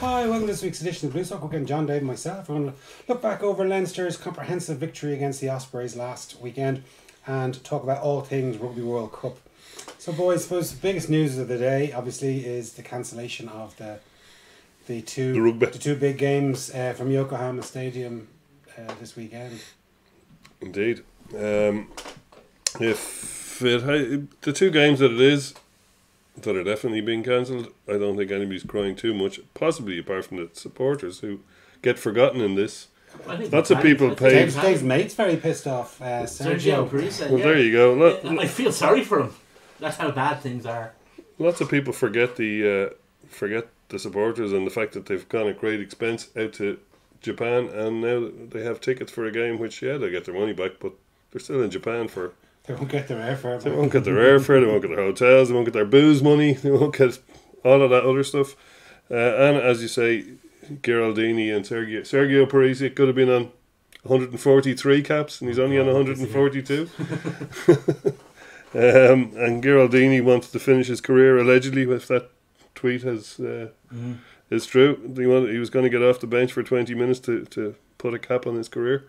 Hi, welcome to this week's edition of Blues Talk. Again, John Dave and myself. We're going to look back over Leinster's comprehensive victory against the Ospreys last weekend and talk about all things Rugby World Cup. So, boys, I suppose the biggest news of the day, obviously, is the cancellation of the the two The the two big games uh, from Yokohama Stadium uh, this weekend. Indeed. Um, if it the two games that it is that are definitely being cancelled, I don't think anybody's crying too much. Possibly apart from the supporters who get forgotten in this. I Lots of people pay- Dave's, Dave's mate's very pissed off. Uh, Sergio Sergio. Parisse, Well, yeah. there you go. Lo- I feel sorry for him. That's how bad things are. Lots of people forget the uh, forget the supporters and the fact that they've gone at great expense out to Japan and now they have tickets for a game which yeah they get their money back but they're still in Japan for They won't get their airfare. They won't get their airfare, they won't get their hotels, they won't get their booze money, they won't get all of that other stuff. Uh, and as you say, Ghiraldini and Sergio Sergio Parisse could have been on 143 caps, and he's only on 142. um, and Ghiraldini wanted to finish his career allegedly, if that tweet has uh, is true. He wanted, he was going to get off the bench for 20 minutes to, to put a cap on his career,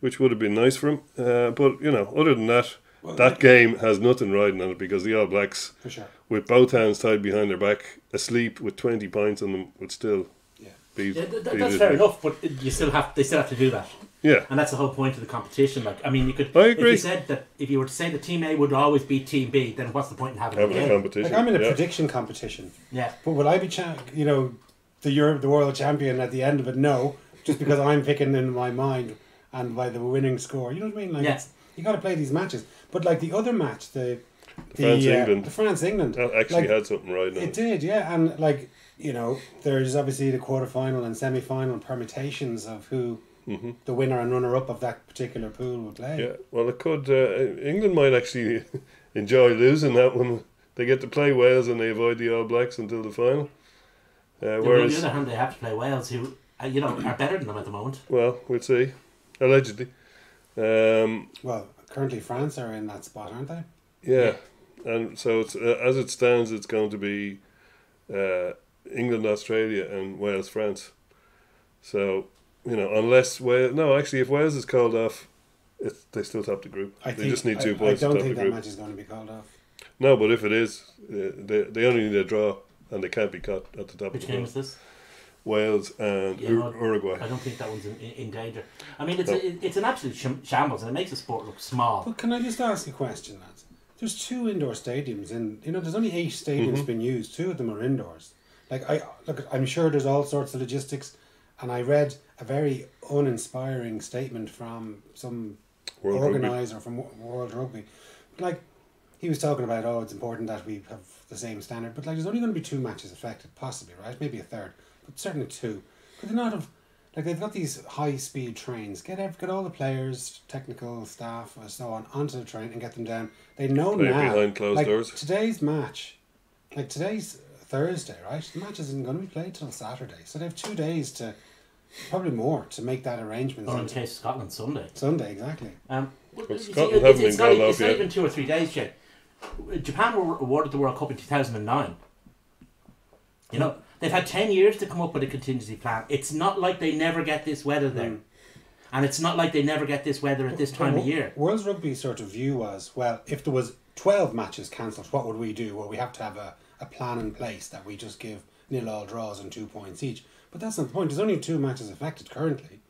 which would have been nice for him. Uh, but you know, other than that. Well, That game has nothing riding on it because the All Blacks, For sure. with both hands tied behind their back, asleep with twenty points on them, would still Yeah. be. Yeah, th- th- that's the- fair enough, but you still have they still have to do that, Yeah, and that's the whole point of the competition. Like, I mean, you could. I If agree. you said that if you were to say that Team A would always beat Team B, then what's the point in having, having a a competition. Like I'm in a yeah. prediction competition. Yeah, But will I be, cha- you know, the Europe, the world champion at the end of it? No, just because I'm picking in my mind and by the winning score. You know what I mean? Like, Yeah. it's, you got to play these matches. But like the other match, the the France, uh, England. the France England, That actually like, had something right on it it. did, yeah, and like you know, there's obviously the quarterfinal and semi-final permutations of who hmm the winner and runner-up of that particular pool would play. Yeah, well, it could. Uh, England might actually enjoy losing that one. They get to play Wales and they avoid the All Blacks until the final. Uh, Then on the other hand, they have to play Wales, who uh, you know are better than them at the moment. well, we'll see. Allegedly. Um, Well, currently France are in that spot, aren't they? Yeah, and so it's uh, as it stands, it's going to be uh, England, Australia, and Wales, France. So you know, unless Wales, no, actually, if Wales is called off, it's, they still top the group. I they think, just need two I, points I don't top think the that group. match is going to be called off. No, but if it is, uh, they they only need a draw, and they can't be caught at the top Which of the game group. is this? Wales and Yeah, Ur- no, Uruguay. I don't think that one's in, in, in danger. I mean, it's No. a, it's an absolute sham- shambles, and it makes the sport look small. But can I just ask a question, lads? There's two indoor stadiums, and you know, there's only eight stadiums Mhm. been used. Two of them are indoors. Like I look, I'm sure there's all sorts of logistics, and I read a very uninspiring statement from some World Rugby. organizer from World Rugby. Like he was talking about, oh, it's important that we have the same standard, but like there's only going to be two matches affected, possibly, right? Maybe a third, but certainly two. Could they not have? Like they've got these high speed trains. Get ev- get all the players, technical staff, and so on onto the train and get them down. They know Play now. behind closed like doors. today's match, like today's Thursday, right? The match isn't going to be played till Saturday, so they have two days to, probably more, to make that arrangement. Or in case of Scotland, Sunday. Sunday, exactly. Um, well, But you see, it's, haven't it's been not, it's not yet. even two or three days yet. Japan were awarded the World Cup in 2009. You know, they've had 10 years to come up with a contingency plan. It's not like they never get this weather there. Mm. And it's not like they never get this weather at this time of year. World's Rugby sort of view was, well, if there was 12 matches cancelled, what would we do? Well, we have to have a, a plan in place that we just give nil all draws and two points each. But that's not the point. There's only two matches affected currently.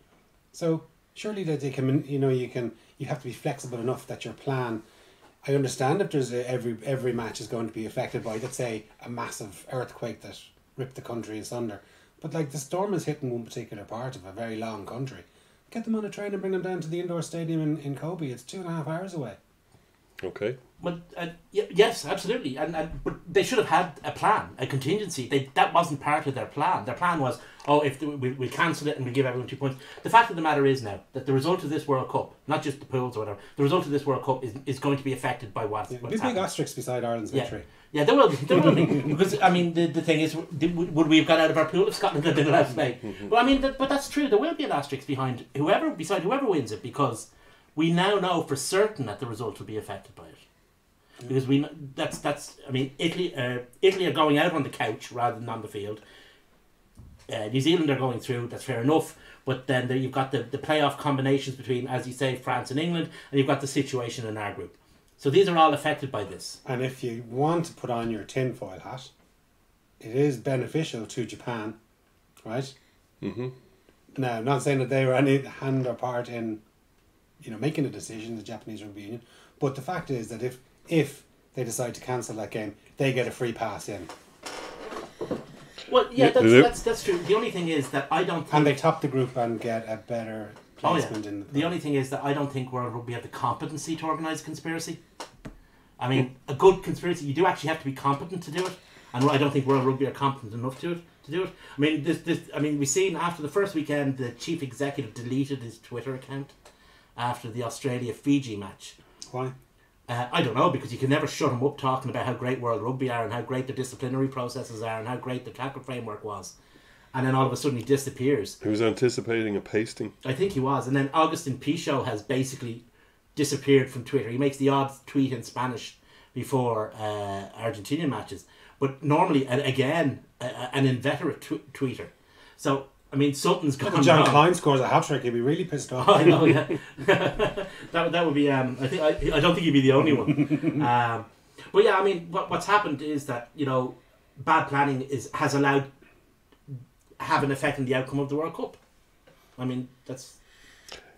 So surely that they can, you know, you can, you have to be flexible enough that your plan. I understand if there's a, every every match is going to be affected by, let's say, a massive earthquake that ripped the country asunder. But like the storm is hitting one particular part of a very long country. Get them on a train and bring them down to the indoor stadium in, in Kobe. It's two and a half hours away. Okay. But uh, y- yes, absolutely, and, and but they should have had a plan, a contingency. They that wasn't part of their plan. Their plan was, oh, if the, we we cancel it and we give everyone two points. The fact of the matter is now that the result of this World Cup, not just the pools or whatever, the result of this World Cup is, is going to be affected by what, Yeah, what's big, big happening. beside Ireland's Yeah. victory. Yeah, there will be. There will be. because, I mean, the, the thing is, did, would we have got out of our pool if Scotland had been to play? Well, I mean, that, but that's true. There will be an asterisk behind whoever, beside whoever wins it, because we now know for certain that the result will be affected by it. Because we, that's that's. I mean, Italy, uh, Italy are going out on the couch rather than on the field. uh, New Zealand are going through. That's fair enough. But then there, you've got the, the playoff combinations between, as you say, France and England, and you've got the situation in our group. So these are all affected by this. And if you want to put on your tinfoil hat, it is beneficial to Japan, right? hmm Now, I'm not saying that they were any hand or part in, you know, making a decision, the Japanese rugby union, but the fact is that if if they decide to cancel that game, they get a free pass in, Well, yeah, Yeah, that's, that's that's true. The only thing is that I don't think and they top the group and get a better Oh, yeah. placement in the. The only thing is that I don't think World Rugby have the competency to organise conspiracy. I mean, a good conspiracy, you do actually have to be competent to do it, and I don't think World Rugby are competent enough to it to do it. I mean, this, this, I mean, we've seen after the first weekend, the chief executive deleted his Twitter account after the Australia Fiji match. Why? Uh, I don't know because you can never shut him up talking about how great World Rugby are and how great the disciplinary processes are and how great the tackle framework was, and then all of a sudden he disappears. He was anticipating a pasting. I think he was. And then Agustín Pichot has basically disappeared from Twitter. He makes the odd tweet in Spanish before uh, Argentinian matches. But normally, and again, a, a- an inveterate tw- tweeter. So, I mean, something's gone When John wrong. Klein scores a hat trick, he'd be really pissed off. I know, yeah. that, that would be. Um, I think. I, I don't think he'd be the only one. um, but yeah, I mean, what, what's happened is that you know, bad planning is has allowed have an effect on the outcome of the World Cup. I mean, that's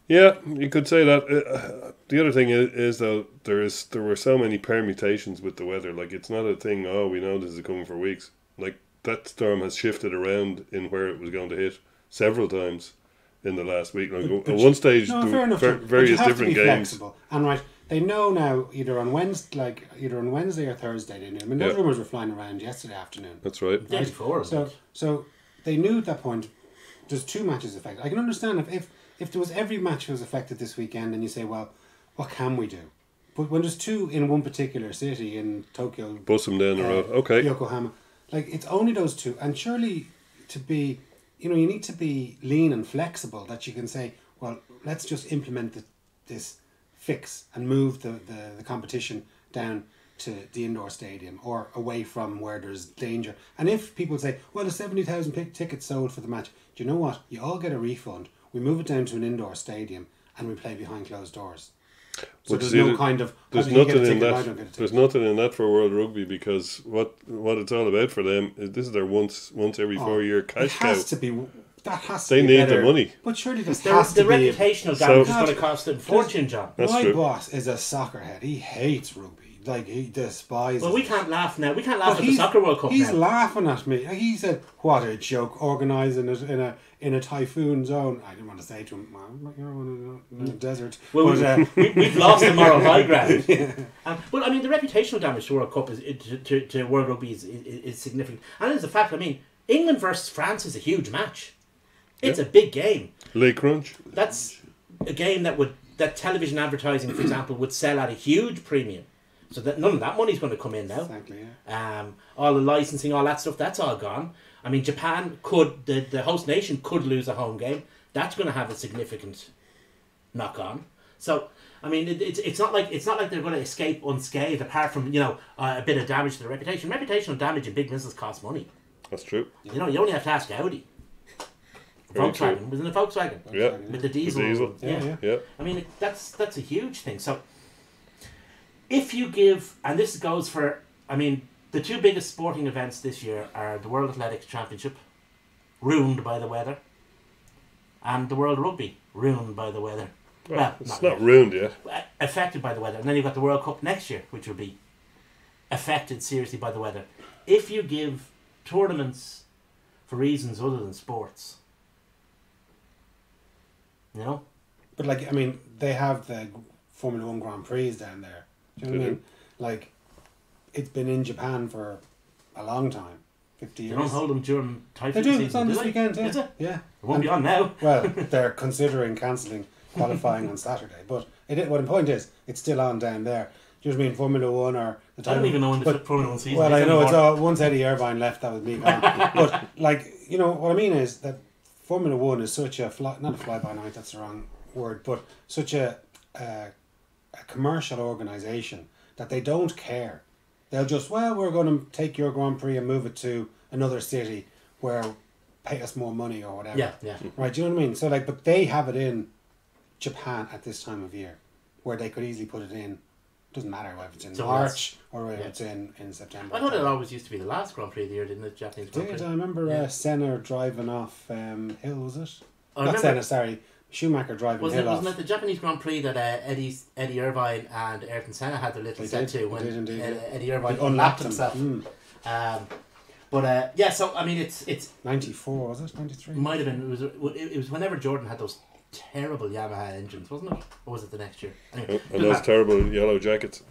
Yeah, you could say that. Uh, the other thing is, is though there is there were so many permutations with the weather. Like it's not a thing. Oh, we know this is coming for weeks. Like that storm has shifted around in where it was going to hit several times in the last week. Like But- but at one stage, No, there fair were enough. ver- John, but you various have to different be games. Flexible. And right, they know now either on Wednesday, like either on Wednesday or Thursday. They knew. I mean, those Yeah. rumors were flying around yesterday afternoon. That's right. the day before. So, so they knew at that point. There's two matches affected. I can understand if, if if there was every match was affected this weekend, and you say, well, what can we do? But when there's two in one particular city in Tokyo, Bus them down the uh, road. Okay. Yokohama. Like it's only those two, and surely to be, you know, you need to be lean and flexible. That you can say, well, let's just implement the, this fix and move the, the, the competition down to the indoor stadium or away from where there's danger. And if people say, well, there's thousand pick tickets sold for the match, do you know what? You all get a refund. We move it down to an indoor stadium and we play behind closed doors. So But there's see, no there- kind of oh, There's "Oh, you get a nothing in ticket, I don't get a that. There's nothing in that for World Rugby because what what it's all about for them is this is their once once every four oh, year It cash cow. has to be. That has to They be need the money. But surely this The, has the to be. reputational So- damage is going to cost a fortune, John. That's my true. boss is a soccer head. He hates rugby. Like he despises. Well, we can't laugh now. We can't But laugh at the he's- Soccer World Cup He's now. laughing at me. He said, "What a joke! Organising it in a in a typhoon zone." I didn't want to say to him, "Well, you're in a, in a desert." Well, but, uh, we, we've lost the moral high ground. Um, but I mean, the reputational damage to World Cup is to, to, to World Rugby is, is, is significant, and it's a fact. I mean, England versus France is a huge match. It's a big game. Lake Crunch. That's a game that would that television advertising, for example, would sell at a huge premium. So that none of that money's going to come in now. exactly. Yeah. Um, all the licensing, all that stuff, that's all gone. I mean, Japan could the, the host nation could lose a home game. That's going to have a significant knock on. So, I mean, it, it's it's not like it's not like they're going to escape unscathed. Apart from you know uh, a bit of damage to their reputation. Reputational damage in big business costs money. That's true. You know, you only have to ask Audi. Very Volkswagen was in a Volkswagen Yeah. with the diesel. diesel. Yeah, yeah. Yeah. I mean, it- that's that's a huge thing. So, if you give, and this goes for, I mean, the two biggest sporting events this year are the World Athletics Championship, ruined by the weather, and the World Rugby, ruined by the weather. Well, Well, it's not not ruined yet. Uh, affected by the weather, and then you've got the World Cup next year, which will be affected seriously by the weather. If you give tournaments for reasons other than sports, you know, But like, I mean, they have the Formula One Grand Prix down there. Do you know what I mm-hmm. mean? Like, it's been in Japan for a long time, fifty they years. don't hold them during typhoon They do. season. It's on do this they? weekend. Yeah. Is it? Yeah. It won't And- be on now. Well, they're considering cancelling qualifying on Saturday, but it. i- Well, the point is, it's still on down there. Do you know what I mean? Formula One or the I don't even know when the but- Formula One season Well, is I know it's anymore. all once Eddie Irvine left, that was me gone. but like you know, what I mean is that Formula One is such a fly, not a fly by night. That's the wrong word, but such a a, a commercial organisation that they don't care. They'll just well, we're going to take your Grand Prix and move it to another city where pay us more money or whatever. Yeah, yeah. Right, do you know what I mean? So like, but they have it in Japan at this time of year, where they could easily put it in. Doesn't matter whether it's in Somewhere March or whether Yeah. it's in in September. I thought it always used to be the last Grand Prix of the year, didn't it? Japanese Grand Did I remember Yeah. uh, Senna driving off um, Hill? Was it? I Not remember- Senna, sorry, Schumacher driving Wasn't it, Hill wasn't it the Japanese Grand Prix that uh, Eddie Eddie Irvine and Ayrton Senna had their little They set did, to when did indeed, uh, yeah. Eddie Irvine They unlapped unlapped himself. Mm. Um, but uh, yeah, so I mean, it's it's Ninety four was it? Ninety three. might have been it was it, it was whenever Jordan had those terrible Yamaha engines, wasn't it? Or was it the next year? Anyway, And those matter. terrible yellow jackets.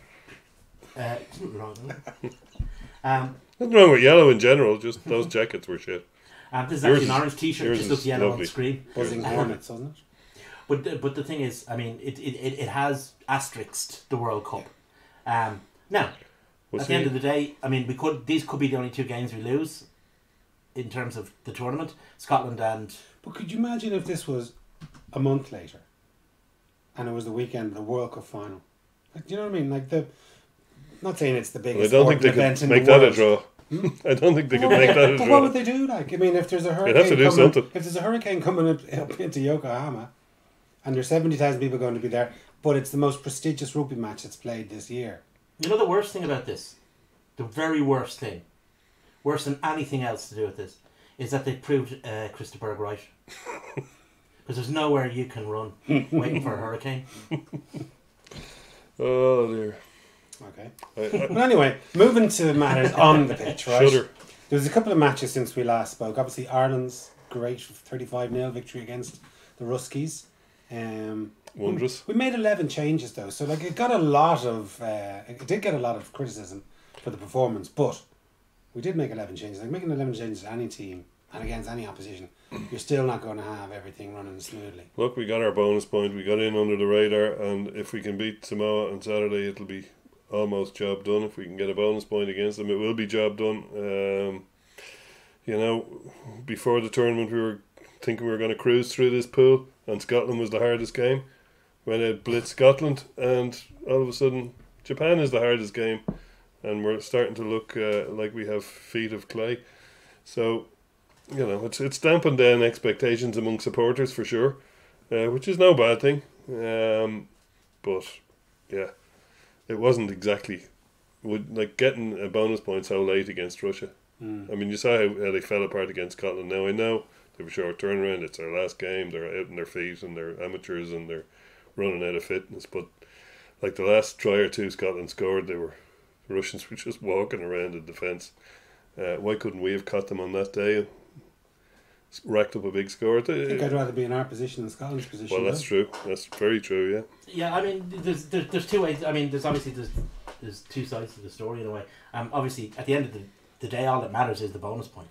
Uh, something wrong. isn't it? um, Nothing wrong with yellow in general, just those jackets were shit. um, this is Yours actually an orange T-shirt. yours Just looks yellow on the screen. Buzzing Hornets, wasn't it? But the, but the thing is, I mean, it it, it, it has asterisked the World Cup. Um, now, We'll at see. the end of the day, I mean, we could these could be the only two games we lose in terms of the tournament. Scotland and But could you imagine if this was a month later, and it was the weekend of the World Cup final? Like, do you know what I mean? Like the. Not saying it's the biggest. I don't think they sporting event could make the that a world. draw. I don't think they could make that a But what would they do? Like, I mean, if there's a hurricane have to do coming, something. if there's a hurricane coming up, up into Yokohama, and there's seventy thousand people going to be there, but it's the most prestigious rugby match that's played this year. you know the worst thing about this, the very worst thing, worse than anything else to do with this, is that they proved uh, Christopher right. Because there's nowhere you can run waiting for a hurricane. Oh dear. Okay. I, I, But anyway, moving to matters on the pitch, right? Shudder. There was a couple of matches since we last spoke. Obviously, Ireland's great 35 0 victory against the Ruskies. Um, Wondrous. we made 11 changes though, so like it got a lot of, uh, it did get a lot of criticism for the performance, but we did make 11 changes. Like making 11 changes to any team and against any opposition, you're still not going to have everything running smoothly. Look, we got our bonus point. We got in under the radar, and if we can beat Samoa on Saturday, it'll be almost job done. If we can get a bonus point against them, it will be job done. Um, you know, before the tournament, we were thinking we were going to cruise through this pool, and Scotland was the hardest game. When it blitzed Scotland, and all of a sudden, Japan is the hardest game, and we're starting to look uh, like we have feet of clay. So, you know, it's it's dampened down expectations among supporters for sure, uh, which is no bad thing. Um, but yeah, it wasn't exactly would like getting a bonus point so late against Russia. Mm. I mean, you saw how, how they fell apart against Scotland. Now I know they were short turnaround. It's their last game. They're out on their feet and they're amateurs and they're running out of fitness. But like the last try or two Scotland scored, they were the Russians were just walking around the defence. Uh, why couldn't we have caught them on that day and s- racked up a big score? I think I'd rather be in our position than Scotland's position. Well, that's though. true. That's very true. Yeah. Yeah, I mean, there's, there's there's two ways. I mean, there's obviously there's there's two sides to the story in a way. Um, obviously, at the end of the, the day, all that matters is the bonus point.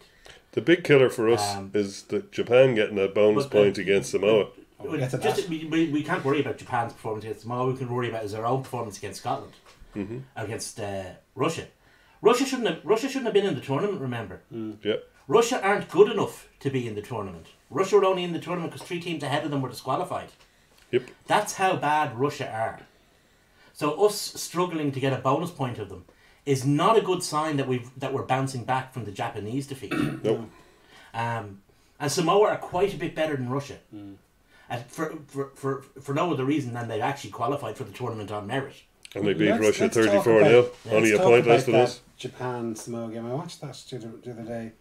The big killer for us Um, is the Japan getting that bonus but, uh, point against Samoa. We'll Just, we, we, we can't worry about Japan's performance against Samoa. We can worry about is our own performance against Scotland, hmm against uh, Russia. Russia shouldn't have Russia shouldn't have been in the tournament. Remember, Yeah. Russia aren't good enough to be in the tournament. Russia were only in the tournament because three teams ahead of them were disqualified. Yep. That's how bad Russia are. So us struggling to get a bonus point of them is not a good sign that we've that we're bouncing back from the Japanese defeat. Nope. Um, and Samoa are quite a bit better than Russia. Mm. And for, for, for, for no other reason than they've actually qualified for the tournament on merit. And they beat Let's- Russia let's 34 about- 0. Yeah, Only a point about less than us. Japan Samoa game. I watched that the other, the other day.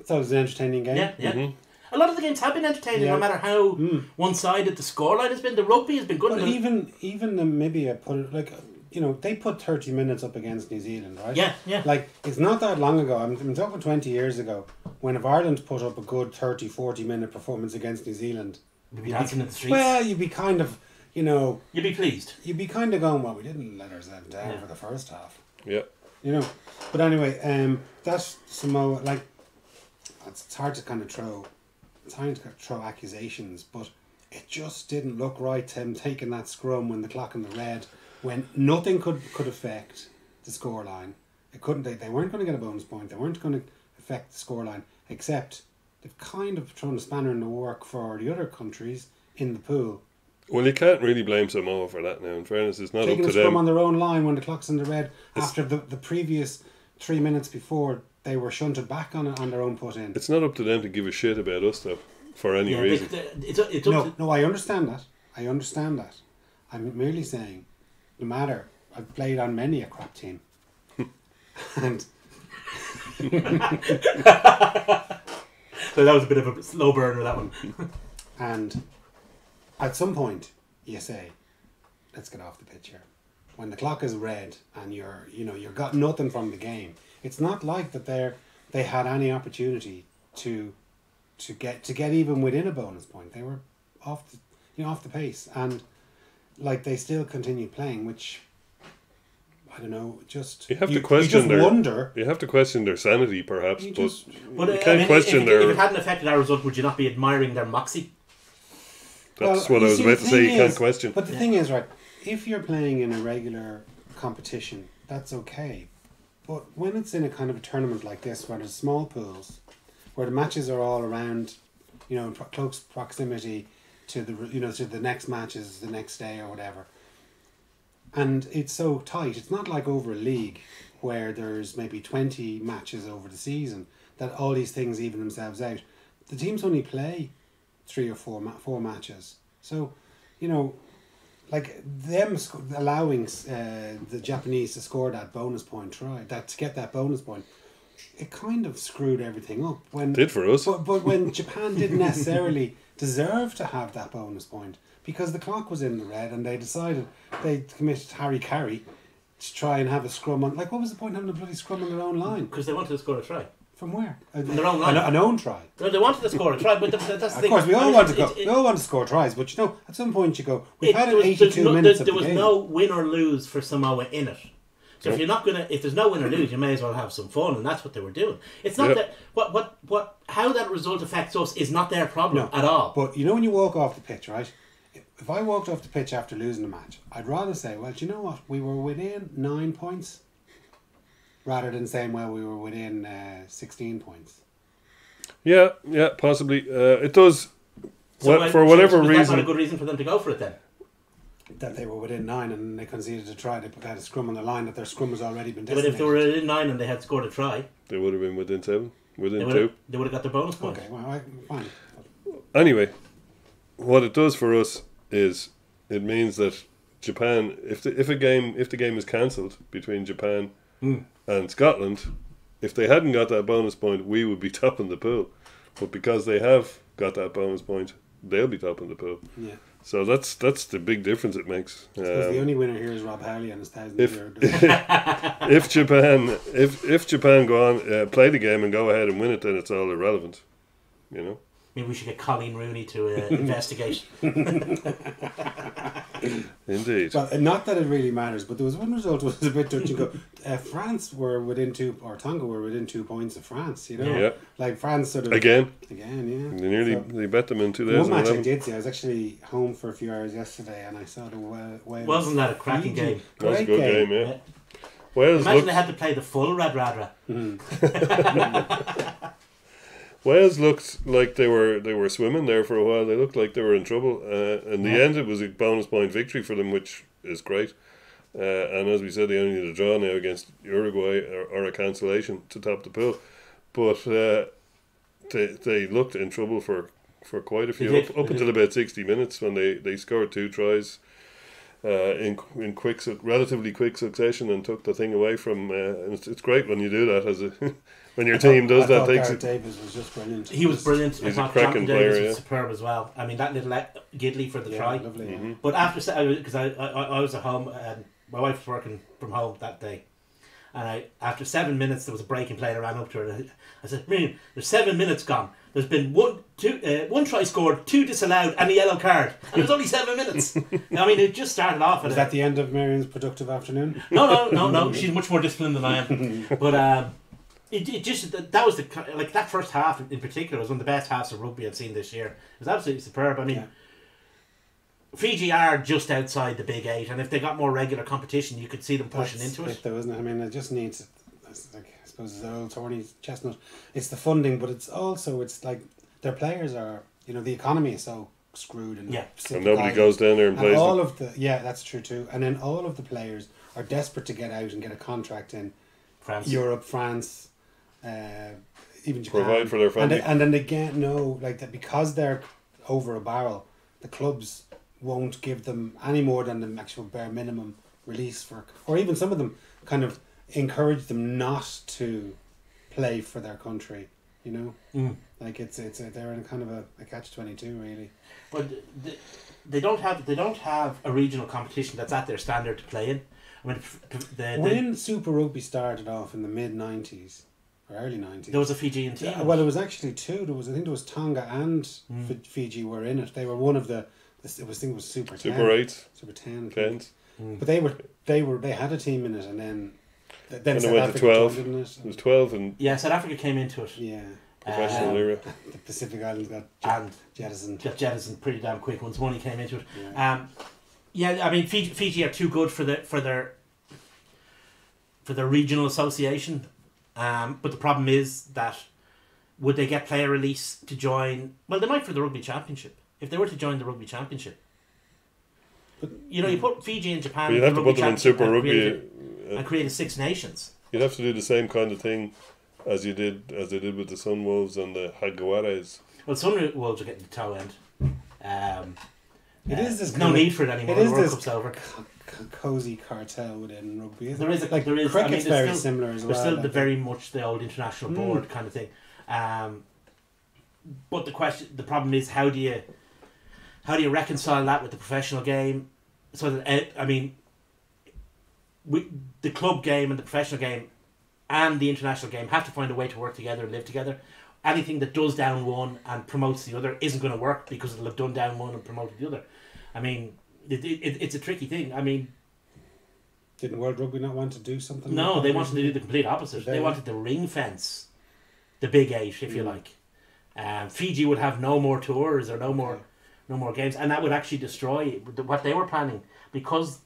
I thought it was an entertaining game. Yeah, yeah. Mhm. A lot of the games have been entertaining, Yeah. no matter how Mm. one-sided the scoreline has been. The rugby has been good. But and the- even even Namibia put it like you know they put thirty minutes up against New Zealand, right? yeah, yeah. Like it's not that long ago. I'm, I'm talking twenty years ago when if Ireland put up a good 30, 40 minute performance against New Zealand, We'd be dancing in the streets. well, you'd be kind of you know You'd be pleased. you'd be kind of going well. We didn't let ourselves down Yeah. for the first half. Yeah. You know, but anyway, um, that's Samoa. Like, it's, it's hard to kind of throw, it's hard to throw accusations, but it just didn't look right. Him taking that scrum when the clock in the red, when nothing could could affect the scoreline. It couldn't. They, they weren't going to get a bonus point. They weren't going to affect the scoreline, except they've kind of thrown a spanner in the work for the other countries in the pool. Well, you can't really blame Samoa for that now. In fairness, it's not taking up a to scrum them. on their own line when the clock's in the red It's- after the, the previous three minutes before they were shunted back on on their own put in. It's not up to them to give a shit about us though, for any Yeah, they- reason. they- uh, it's, it's up No, to, no, I understand that. I understand that. I'm merely saying, no matter, I've played on many a crap team, and so that was a bit of a slow burner. That one. and at some point you say, let's get off the pitch here. When the clock is red and you're, you know, you've got nothing from the game. It's not like that they're they had any opportunity to to get to get even within a bonus point. They were off the you know off the pace and like they still continue playing, which I don't know. Just You have to you question just their- wonder. You have to question their sanity, perhaps, You but just But uh, you I can't mean, question if, it, their. if it hadn't affected our result, would you not be admiring their moxie? that's Well, what I was see, about to say. You can't question. But the thing is, right, if you're playing in a regular competition, that's okay. But when it's in a kind of a tournament like this, where there's small pools, where the matches are all around, you know, in pro- close proximity to the you know to the next matches the next day or whatever, and it's so tight. It's not like over a league where there's maybe twenty matches over the season that all these things even themselves out. The teams only play three or four ma- four matches. So, you know, like them sc- allowing uh, the Japanese to score that bonus point try that to get that bonus point, it kind of screwed everything up. When Did for us. but but when Japan didn't necessarily deserve to have that bonus point because the clock was in the red and they decided they committed Harry Carey to try and have a scrum on. Like, what was the point of having a bloody scrum on their own line? Because they wanted to score a try. From where? Uh, From their own line. An, an own try. No, they wanted to score a try, but th- th- that's the Of course, we I all mean, want to go. it's- we all want to score tries, but you know, at some point you go. We've it- had an was, there's eighty-two no, minutes there, there the was game. no win or lose for Samoa in it. So if you're not gonna, if there's no win or lose, you may as well have some fun, and that's what they were doing. It's not Yep. that what what what how that result affects us is not their problem No. at all. But you know when you walk off the pitch, right? If- If I walked off the pitch after losing the match, I'd rather say, well, do you know what? We were within nine points, rather than saying, well, we were within uh, sixteen points. Yeah, yeah, possibly. Uh, it does. So well, why- for so whatever was that reason, not a good reason for them to go for it then. That they were within nine and they conceded a try. They put out a scrum on the line that their scrum has already been But if they were within nine and they had scored a try, they would have been within seven, within would two. they would have got their bonus point. okay, well, I, fine. Anyway, what it does for us is it means that Japan, if the, if a game if the game is cancelled between Japan Hmm. and Scotland, if they hadn't got that bonus point, we would be topping the pool. But because they have got that bonus point, they'll be topping the pool. Yeah. So that's that's the big difference it makes. Because the Um, only winner here is Rob Howley and his thousand if- if Japan if if Japan go on uh, play the game and go ahead and win it, then it's all irrelevant. You know. Maybe we should get Coleen Rooney to uh, investigate. Indeed. Well, uh, not that it really matters, but there was one result was a bit touch and go. Uh, France were within two, or Tonga were within two points of France. You know, Yeah. Yeah. like France sort of Again, again, yeah. they nearly So- they bet them in The one match I did see, I was actually home for a few hours yesterday, and I saw the Wa- Wales. Wasn't that a cracking Fiji. game? That was a good game, yeah. Yeah. Wales Imagine looked they had to play the full Radradra. Wales looked like they were they were swimming there for a while. They looked like they were in trouble. Uh, in the Yeah. end, it was a bonus point victory for them, which is great. Uh, and as we said, they only need a draw now against Uruguay or, or a cancellation to top the pool. But uh, they they looked in trouble for, for quite a few up, up until about sixty minutes when they, they scored two tries. Uh, in in quick relatively quick succession and took the thing away from uh, and it's, it's great when you do that as a when your team does I that thought takes Gareth it Davies was just brilliant. He was brilliant. I He's a cracking Jonathan Davies player, was superb as well. I mean, that little uh, Gidley for the Yeah, try. lovely. yeah. But after because I, I I was at home and my wife was working from home that day, and I after seven minutes there was a break in play. and I ran up to her and I, I said, "Miriam, there's seven minutes gone. There's been one two uh, one try scored, two disallowed, and a yellow card. And it was only seven minutes. I mean, it just started off. at Was that the end of Marion's productive afternoon? no, no, no, no. She's much more disciplined than I am. But um, it, it just that that was the like that first half in particular was one of the best halves of rugby I've seen this year. It was absolutely superb. I mean. Yeah. Fiji are just outside the big eight, and if they got more regular competition, you could see them pushing That's into it. though, isn't it? I mean, it just needs. It's like, I suppose it's an old thorny chestnut. It's the funding, but it's also it's like their players are. You know, the economy is so screwed and Yeah. and nobody goes down there and And plays all them. of the yeah, that's true too. And then all of the players are desperate to get out and get a contract in France. Europe, France, uh, even Japan. Provide for their and, family. they, and then they get no like that because they're over a barrel. The clubs won't give them any more than the actual bare minimum release for, or even some of them kind of encourage them not to play for their country. You know, Mm. like it's it's a, they're in kind of a, a catch twenty two really. But they, they don't have they don't have a regional competition that's at their standard to play in. I mean, the, the, When Super Rugby started off in the mid nineties or early nineties, there was a Fijian team. Well, it was actually two. There was, I think, there was Tonga and Mm. Fiji were in it. They were one of the. The- It was, I think, it was Super Super 10, eights, Super ten. tens. Mm. But they were, they were, they had a team in it, and then, th- then And it South went to Africa 12. joined in it. It was twelve and yeah, South Africa came into it. Yeah, professional Um, era. the Pacific Islands got je- and jettisoned. got jettisoned pretty damn quick once money came into it. Yeah. Um, yeah, I mean Fiji, Fiji are too good for the for their for their regional association, um, but the problem is that would they get player release to join? Well, they might for the rugby championship if they were to join the rugby championship. But- you know, you put Fiji and Japan. You'd have to put them in Super and Rugby. create a- uh, and create a Six Nations. You'd have to do the same kind of thing as you did as they did with the Sunwolves and the Jaguares. Well, Sunwolves are getting the toe end. Um, It uh, is this there's no kind need for it anymore. it is the World this Cup's over. Co- co- cozy cartel within rugby. Isn't There is a- like there is- I mean, very still- similar as They're well. still the very much the old international Mm. board kind of thing. Um, but the question, the problem is, how do you, how do you reconcile that with the professional game? So that eh, I mean, we, the club game and the professional game, and the international game have to find a way to work together and live together. Anything that does down one and promotes the other isn't going to work because it'll have done down one and promoted the other. I mean, it, it, it's a tricky thing. I mean, Didn't World Rugby not want to do something? no, like they wanted to do the complete opposite. They- They wanted to ring fence the big eight, if you Mm. like. Um, Fiji would have no more tours or no more. No more games, and that would actually destroy what they were planning because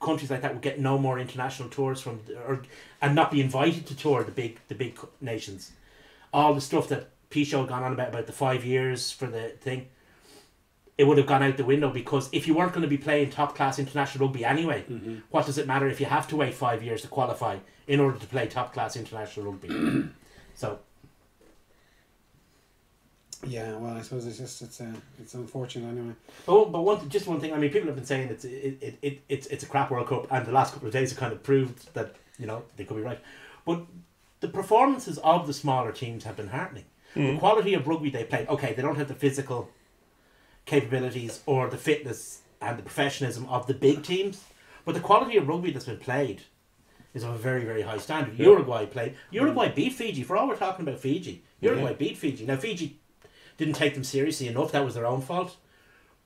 countries like that would get no more international tours from or and not be invited to tour the big the big nations. All the stuff that Pichot had gone on about about the five years for the thing. It would have gone out the window because if you weren't going to be playing top class international rugby anyway, Mm-hmm. what does it matter if you have to wait five years to qualify in order to play top class international rugby? so Yeah, well, I suppose it's just it's uh, it's unfortunate anyway. But, but one just one thing. I mean, people have been saying it's it, it, it it's it's a crap World Cup, and the last couple of days have kind of proved that you know they could be right. But the performances of the smaller teams have been heartening. The quality of rugby they play. Okay, they don't have the physical capabilities or the fitness and the professionalism of the big teams, but the quality of rugby that's been played is of a very very high standard. Yeah. Uruguay played. Uruguay beat Fiji. For all we're talking about Fiji, Uruguay Yeah. beat Fiji. Now Fiji didn't take them seriously enough. That was their own fault.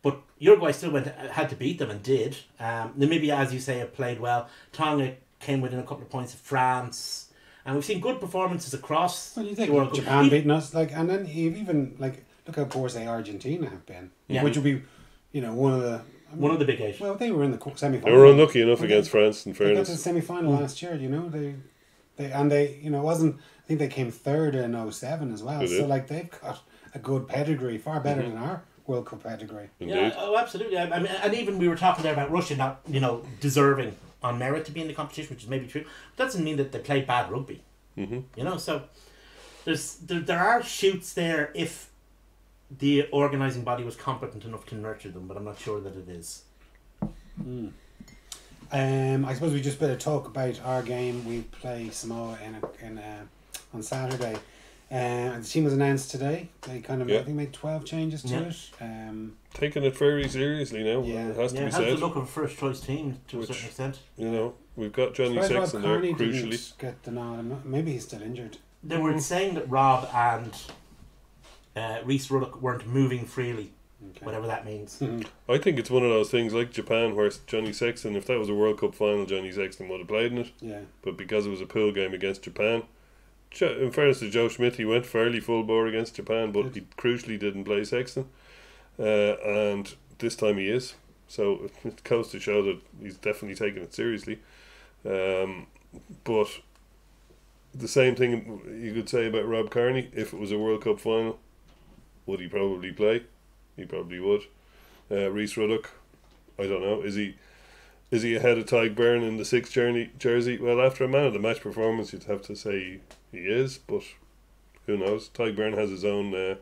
But Uruguay still went had to beat them and did. Um, Namibia, as you say, have played well. Tonga came within a couple of points of France, and we've seen good performances across Well, you the think World Japan Even- beating us, like, and then even like look how poor say Argentina have been, Yeah. which would be, you know, one of the I mean, one of the big eight. Well, they were in the semi They were unlucky enough Well, against France, in They got to the semi final last year. You know, they, they and they, you know, it wasn't. I think they came third in 07 as well. They So did. like they've got a good pedigree, far better Mm-hmm. than our World Cup pedigree. Yeah, oh, absolutely. I, I mean, and even we were talking there about Russia not, you know, deserving on merit to be in the competition, which is maybe true. But that doesn't mean that they play bad rugby. hmm You know, so there's there, there are shoots there if the organising body was competent enough to nurture them, but I'm not sure that it is. Um, I suppose we just better talk about our game. We play Samoa in a, in a, on Saturday. Uh, the team was announced today. They kind of Yeah. I think made twelve changes to Yeah. it. Um, Taking it very seriously now. Yeah. It has to yeah, be how's the said. look of a first choice team to Which- a certain extent? You know, we've got Johnny surprised Rob Sexton there, Kearney crucially. didn't get the nod. Maybe he's still injured. They were saying that Rob and uh, Rhys Ruddock weren't moving freely, Okay. whatever that means. Mhm. I think it's one of those things like Japan where Johnny Sexton, if that was a World Cup final, Johnny Sexton would have played in it. Yeah. But because it was a pool game against Japan, Jo- in fairness to Joe Schmidt, he went fairly full bore against Japan, but he crucially didn't play Sexton. Uh, and this time he is. So it goes to show that he's definitely taking it seriously. Um, but the same thing you could say about Rob Kearney. If it was a World Cup final, would he probably play? He probably would. Uh, Rhys Ruddock, I don't know. Is he? is he ahead of Tadhg Beirne in the sixth journey jersey? Well, after a man of the match performance, you'd have to say he is, but who knows? Tadhg Beirne has his own uh,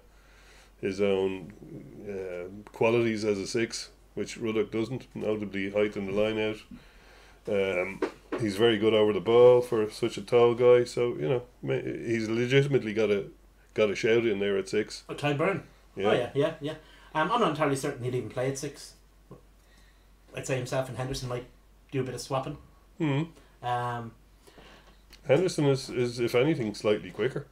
his own uh, qualities as a six, which Ruddock doesn't. Notably, height in the line out. Um, he's very good over the ball for such a tall guy. So you know he's legitimately got a got a shout in there at six. Oh, Tadhg Beirne. Yeah. Oh yeah, yeah, yeah. Um, I'm not entirely certain he'd even play at six. I'd say himself and Henderson might do a bit of swapping. Hmm. Um, Henderson is, is if anything slightly quicker.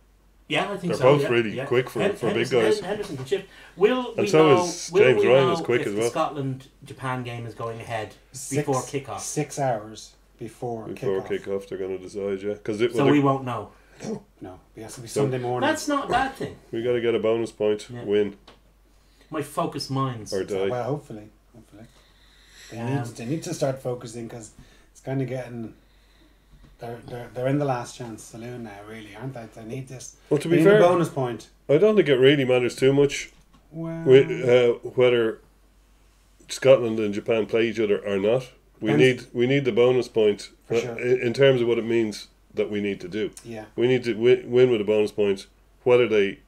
yeah, I think They're so. both yeah, really yeah. quick for- Hen- for big guys. Hen- Henderson can shift. Will we And so know? is will James we Ryan know is quick if as the well. Scotland Japan game is going ahead Six, before kickoff? Six hours before, Before kickoff. kickoff, they're going to decide. Yeah, because So we won't know. No, no, it has to be So- Sunday morning. That's not a bad thing. we got to get a bonus point Yeah. win My focus minds. or die. Well, hopefully, hopefully. They Um, need they need to start focusing because it's kind of getting. They're, they're, they're in the last chance saloon now, really, aren't they? They need this. Well, to They be fair, bonus point. I don't think it really matters too much Well, wi- uh, whether Scotland and Japan play each other or not. We need we need the bonus point For uh, sure. in, terms of what it means that we need to do. yeah, We need to win, win with a bonus point, whether they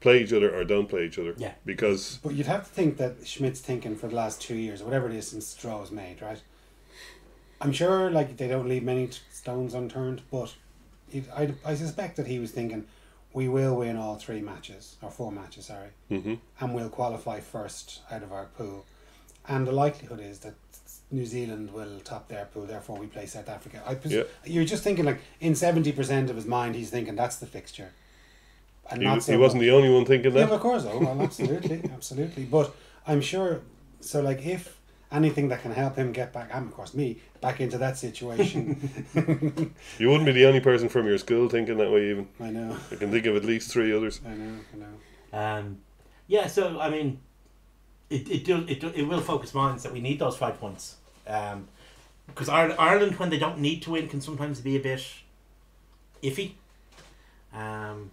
play each other or don't play each other. Yeah. Because but you'd have to think that Schmidt's thinking for the last two years, or whatever it is since the draw was made, right? I'm sure, like they don't leave many stones unturned, but he, I, I suspect that he was thinking, we will win all three matches or four matches, sorry. hmm and we'll qualify first out of our pool. And the likelihood is that New Zealand will top their pool, therefore we play South Africa. I pres- Yeah. You're just thinking like in seventy percent of his mind, he's thinking that's the fixture, and he, so he wasn't the only one thinking that. Yeah, of course, oh well, absolutely, absolutely. But I'm sure. So like if anything that can help him get back, and of course me, back into that situation. You wouldn't be the only person from your school thinking that way. Even I know, I can think of at least three others. I know, I know. Um, yeah, so I mean, it it do, it do, it will focus minds that we need those five points. Um, because Ireland, Ireland when they don't need to win can sometimes be a bit iffy. Um,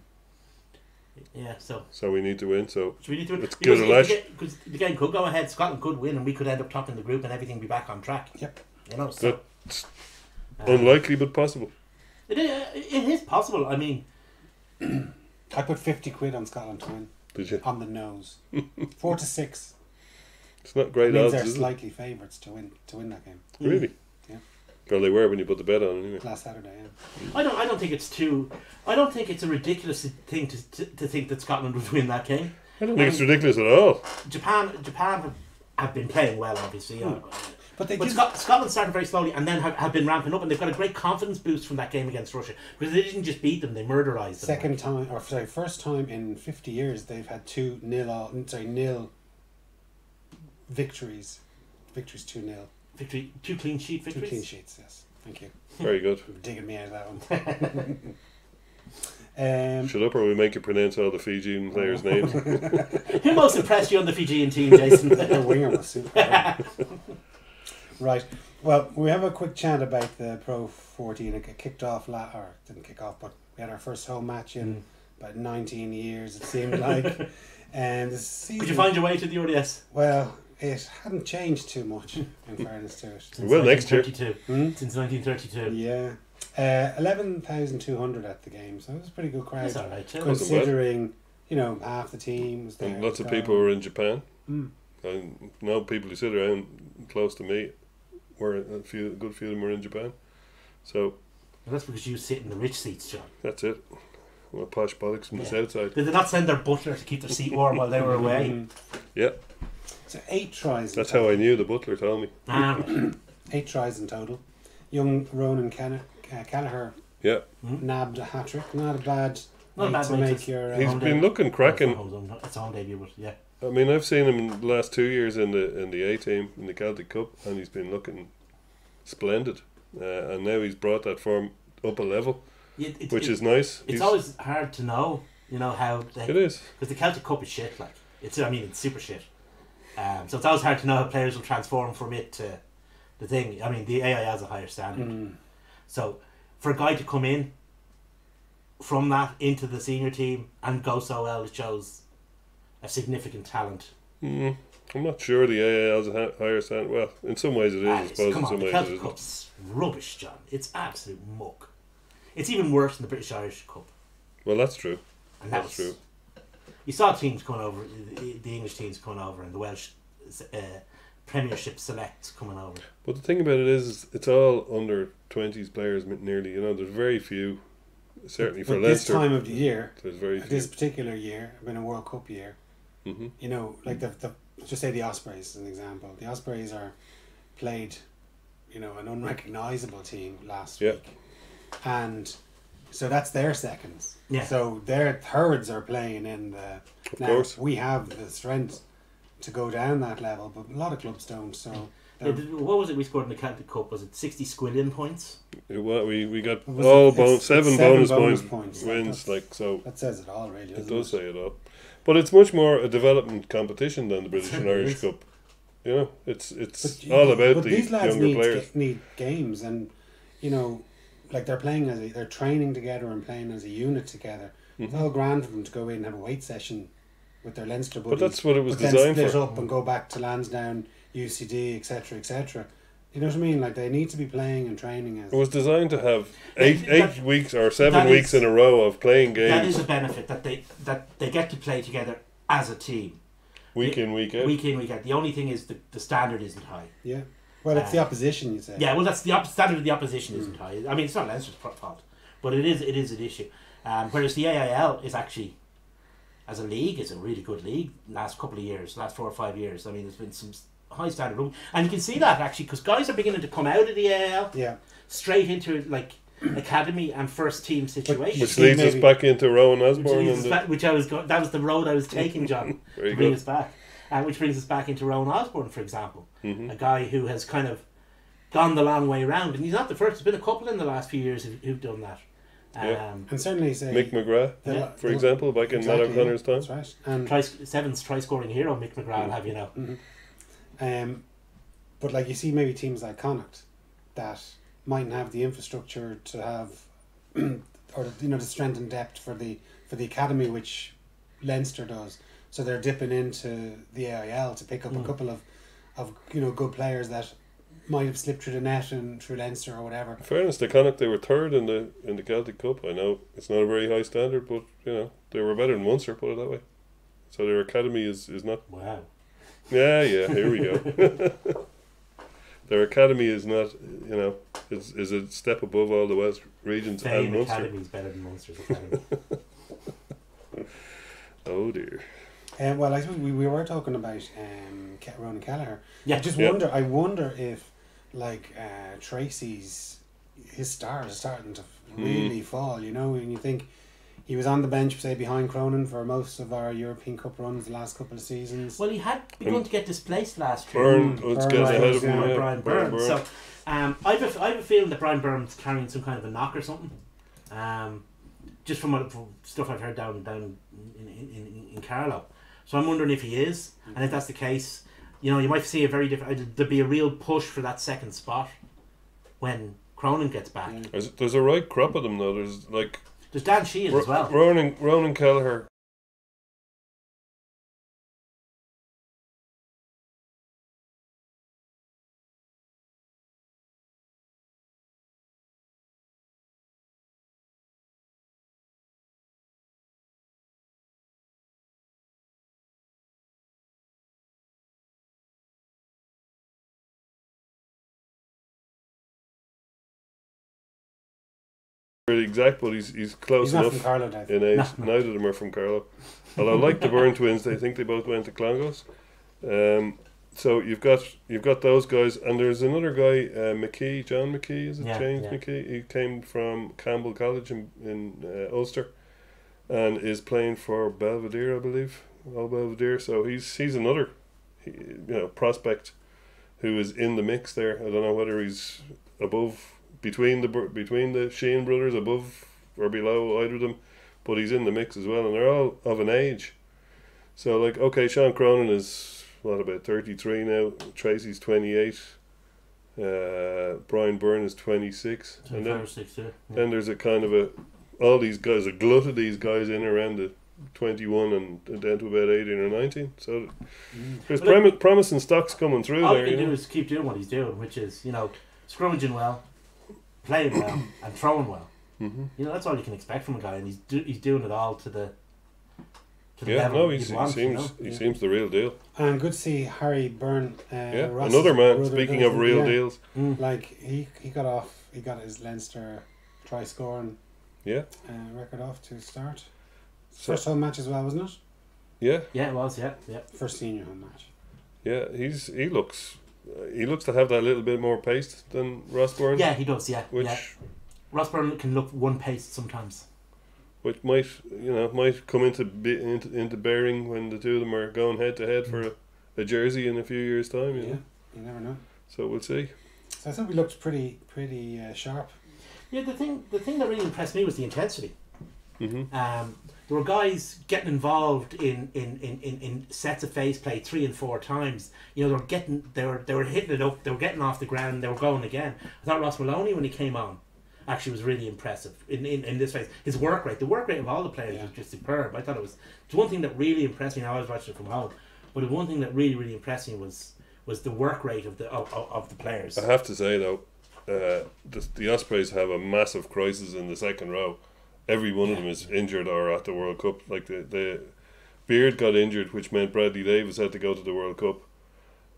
yeah, so So we need to win. So so we need to Let's because give it a if lash. the ga- because the game could go ahead, Scotland could win, and we could end up topping the group, and everything be back on track. Yep. You know, so that's um, unlikely but possible. It is, it is possible. I mean, I put fifty quid on Scotland to win Did you? on the nose, four to six. It's not great means odds, they're is it? slightly favourites to win to win that game Really? Yeah. Well, they were when you put the bet on anyway. last Saturday. Yeah. I don't. I don't think it's too. I don't think it's a ridiculous thing to, to, to think that Scotland would win that game. I don't think it's ridiculous at all. Japan, Japan have, have been playing well, obviously. uh, But they But did. Scot- Scotland started very slowly and then have, have been ramping up, and they've got a great confidence boost from that game against Russia because they didn't just beat them; they murderized them. Second time, or sorry, first time in fifty years, they've had two nil. Sorry, nil victories. Victories two nil. Victory, two clean sheet victories. Two clean sheets. Yes, thank you. Very good. You're digging me out of that one. um, Shut up, or we make you pronounce all the Fijian players' names. Who most impressed you on the Fijian team, Jason? the winger was super. right. Well, we have a quick chat about the Pro 14. It kicked off, la- or didn't kick off, but we had our first home match in about 19 years, it seemed like. and the season, Could you find your way to the RDS? Well, it hadn't changed too much, in fairness to it. Since Well, next year. 1932. Hmm? Since 1932. Yeah. Uh, 11,200 at the game, so it was a pretty good crowd. That's all right, too. Considering, you know, half the team was there. and lots of so- people were in Japan. Mm. I know people who sit around close to me were a few, a good few of them were in Japan. So Well, that's because you sit in the rich seats, John. that's it. Well, posh bollocks from the Yeah. south side. Did they not send their butler to keep their seat warm while they were away? Mhm. Yeah, So eight tries. that's how I knew. The butler told me. Ah. Eight tries in total. Young Ronan Can- uh, Kelleher Yeah, nabbed a hat trick. Not a bad Not a way bad to way to- make your. Uh, he's home been day. looking cracking. It's a home- It's a home debut, but yeah. I mean, I've seen him in the last two years in the in the A team in the Celtic Cup, and he's been looking splendid. Uh, and now he's brought that form up a level, It, it, which it- is nice. It's He's- always hard to know, you know, how it they. is. Because the Celtic Cup is shit, like. It's, I mean, it's super shit. Um, so it's always hard to know how players will transform from it to the thing. I mean, the AI has a higher standard. mm, So for a guy to come in from that into the senior team and go so well, it shows a significant talent. Mm. I'm not sure the AI has a ha- higher standard. Well, in some ways it is. I suppose come in on, some the ways it Celtic isn't. Cup's rubbish, John. It's absolute muck. It's even worse than the British Irish Cup. Well, that's true. And That's that's true. You saw teams coming over, the, the English teams coming over, and the Welsh uh, Premiership selects coming over. But the thing about it is, is it's all under 20s players nearly. You know, there's very few. Certainly for But this time of the year, there's very few. this particular year, been a World Cup year. hmm You know, like the the just say the Ospreys as an example. The Ospreys are played, you know, an unrecognizable team last Yeah. week, and so that's their seconds. Yeah. So their thirds are playing in the. Of now, course. we have the strength to go down that level, but a lot of clubs don't. So. Yeah, did- what was it we scored in the Celtic Cup? Was it 60 squillion points? It, wa- we, we got Was all it- bon- seven, seven bonus, bonus points, points, wins. that's- Like so, That says it all, really. it doesn't does say it all. But it's much more a development competition than the British and Irish. Cup. You know, it's it's But you- all about but the these lads younger need, players. ga- need games, and you know, like they're playing as a, they're training together and playing as a unit together. It's Mhm. all grand for them to go in and have a weight session with their Leinster buddies. But that's what it was but then designed split for. up and go back to Lansdowne, UCD, etc., etc. You know what I mean? Like they need to be playing and training as. It was designed to have eight That- eight weeks or seven weeks is- in a row of playing games. That is a benefit that they that they get to play together as a team, week in week out. week in week out. The only thing is the, the standard isn't high. yeah. Well, it's the opposition, you say. Yeah, well, that's the op- standard of the opposition isn't high. I mean, it's not Leinster's pro- fault, but it is it is an issue. Um, whereas the AIL is actually, as a league, is a really good league. Last couple of years, last four or five years. I mean, there's been some high standard rugby, and you can see that actually because guys are beginning to come out of the AIL Yeah. straight into like academy and first team situation. Which Steve, leads us back into Rowan Osborne leads and us the, back- which I was go- that was the road I was taking, John, to bring good. us back, uh, which brings us back into Rowan Osborne, for example, Mhm. a guy who has kind of gone the long way around, and he's not the first. There's been a couple in the last few years who- who've done that. Um, Yeah. And certainly say. Mick McGrath, the- Yeah. for the- example, back in exactly, Matt O'Connor's time. That's right. And Try, Sevens try scoring hero Mick McGrath, have you know? Um, but like you see, maybe teams like Connacht that mightn't have the infrastructure to have, or you know, the strength and depth for the for the academy which Leinster does. So they're dipping into the AIL to pick up Mm. a couple of, of you know good players that might have slipped through the net and through Leinster or whatever. In fairness to Connacht, they were third in the in the Celtic Cup. I know it's not a very high standard, but you know they were better than Munster. Put it that way. So their academy is, is not. Wow. Yeah, yeah. Here we go. their academy is not. You know, is is a step above all the West regions and Fame Munster. Academy's better than Munster's Academy. Oh dear. Um, well, I suppose we, we were talking about um, Ke- Ronan Kelleher. Yeah. I just Yeah. wonder. I wonder if, like, uh, Tracy's his stars are starting to really fall. You know, and you think he was on the bench, say, behind Cronin for most of our European Cup runs the last couple of seasons. well, he had begun to get displaced last year. Byrne Mm, was Byrne ahead of him. Yeah. Brian Brian Byrne's. So, um, I've a, I've a feeling that Brian Byrne's carrying some kind of a knock or something. Um, just from what from stuff I've heard down down in, in, in, in Carlow. So I'm wondering if he is, and if that's the case, you know, you might see a very different. Uh, there'd be a real push for that second spot when Cronin gets back. Yeah. There's, there's a right crop of them though. There's like There's Dan Sheehan as well. Ronan Ronan Kelleher. Exact, but he's he's close He's not enough. from Carlow, in age. No. Neither of them are from Carlow. Although, I like the Byrne twins, they think they both went to Clongowes. Um, so you've got you've got those guys, and there's another guy, uh, McKee, John McKee, is it Yeah, James yeah. McKee? He came from Campbell College in, in uh, Ulster, and is playing for Belvedere, I believe, All Belvedere. So he's he's another, he, you know, prospect who is in the mix there. I don't know whether he's above between the between the Sheehan brothers, above or below either of them but he's in the mix as well, and they're all of an age. So, like, okay, Sean Cronin is what about thirty three now? Tracy's twenty eight. Uh, Brian Byrne is twenty six, and then or six, yeah. Yeah. then there's a kind of a all these guys, a glut of these guys in around the 21 and down to about 18 or 19. So there's Well, prom- promising stocks coming through All there. he You can do know? is keep doing what he's doing, which is, you know, scrummaging well, playing well, and throwing well. Mhm. You know, that's all you can expect from a guy, and he's do- he's doing it all to the to the Yeah, level no, you'd he's, he want, you seems know? he Yeah. seems the real deal. And good to see Harry Byrne. Uh, Yeah, Ross's another man. Speaking of real yeah. deals, Mm. Like he, he got off. He got his Leinster try scoring yeah, uh, record off to start. So- First home match as well, wasn't it? yeah, Yeah, it was. Yeah, yeah. First senior home match. yeah. He's he looks he looks to have that little bit more pace than Ross Byrne, Yeah, he does. Yeah, which yeah. Ross Byrne can look one pace sometimes. which might you know might come into be, into into bearing when the two of them are going head to head for a, a jersey in a few years' time. You Yeah, know? you never know. So we'll see. So I thought we looked pretty pretty uh, sharp. Yeah, the thing the thing that really impressed me was the intensity. hmm Um, there were guys getting involved in, in, in, in, in sets of face play three and four times. You know, they were getting they were they were hitting it up, they were getting off the ground, they were going again. I thought Ross Molony when he came on actually was really impressive in, in, in this phase. His work rate, the work rate of all the players Yeah. was just superb. I thought it was it's one thing that really impressed me now I was watching it from home. But the one thing that really, really impressed me was was the work rate of the of, of, of the players. I have to say though, uh, the, the Ospreys have a massive crisis in the second row. Every one of them is injured or at the World Cup. Like the, the Beard got injured, which meant Bradley Davies had to go to the World Cup,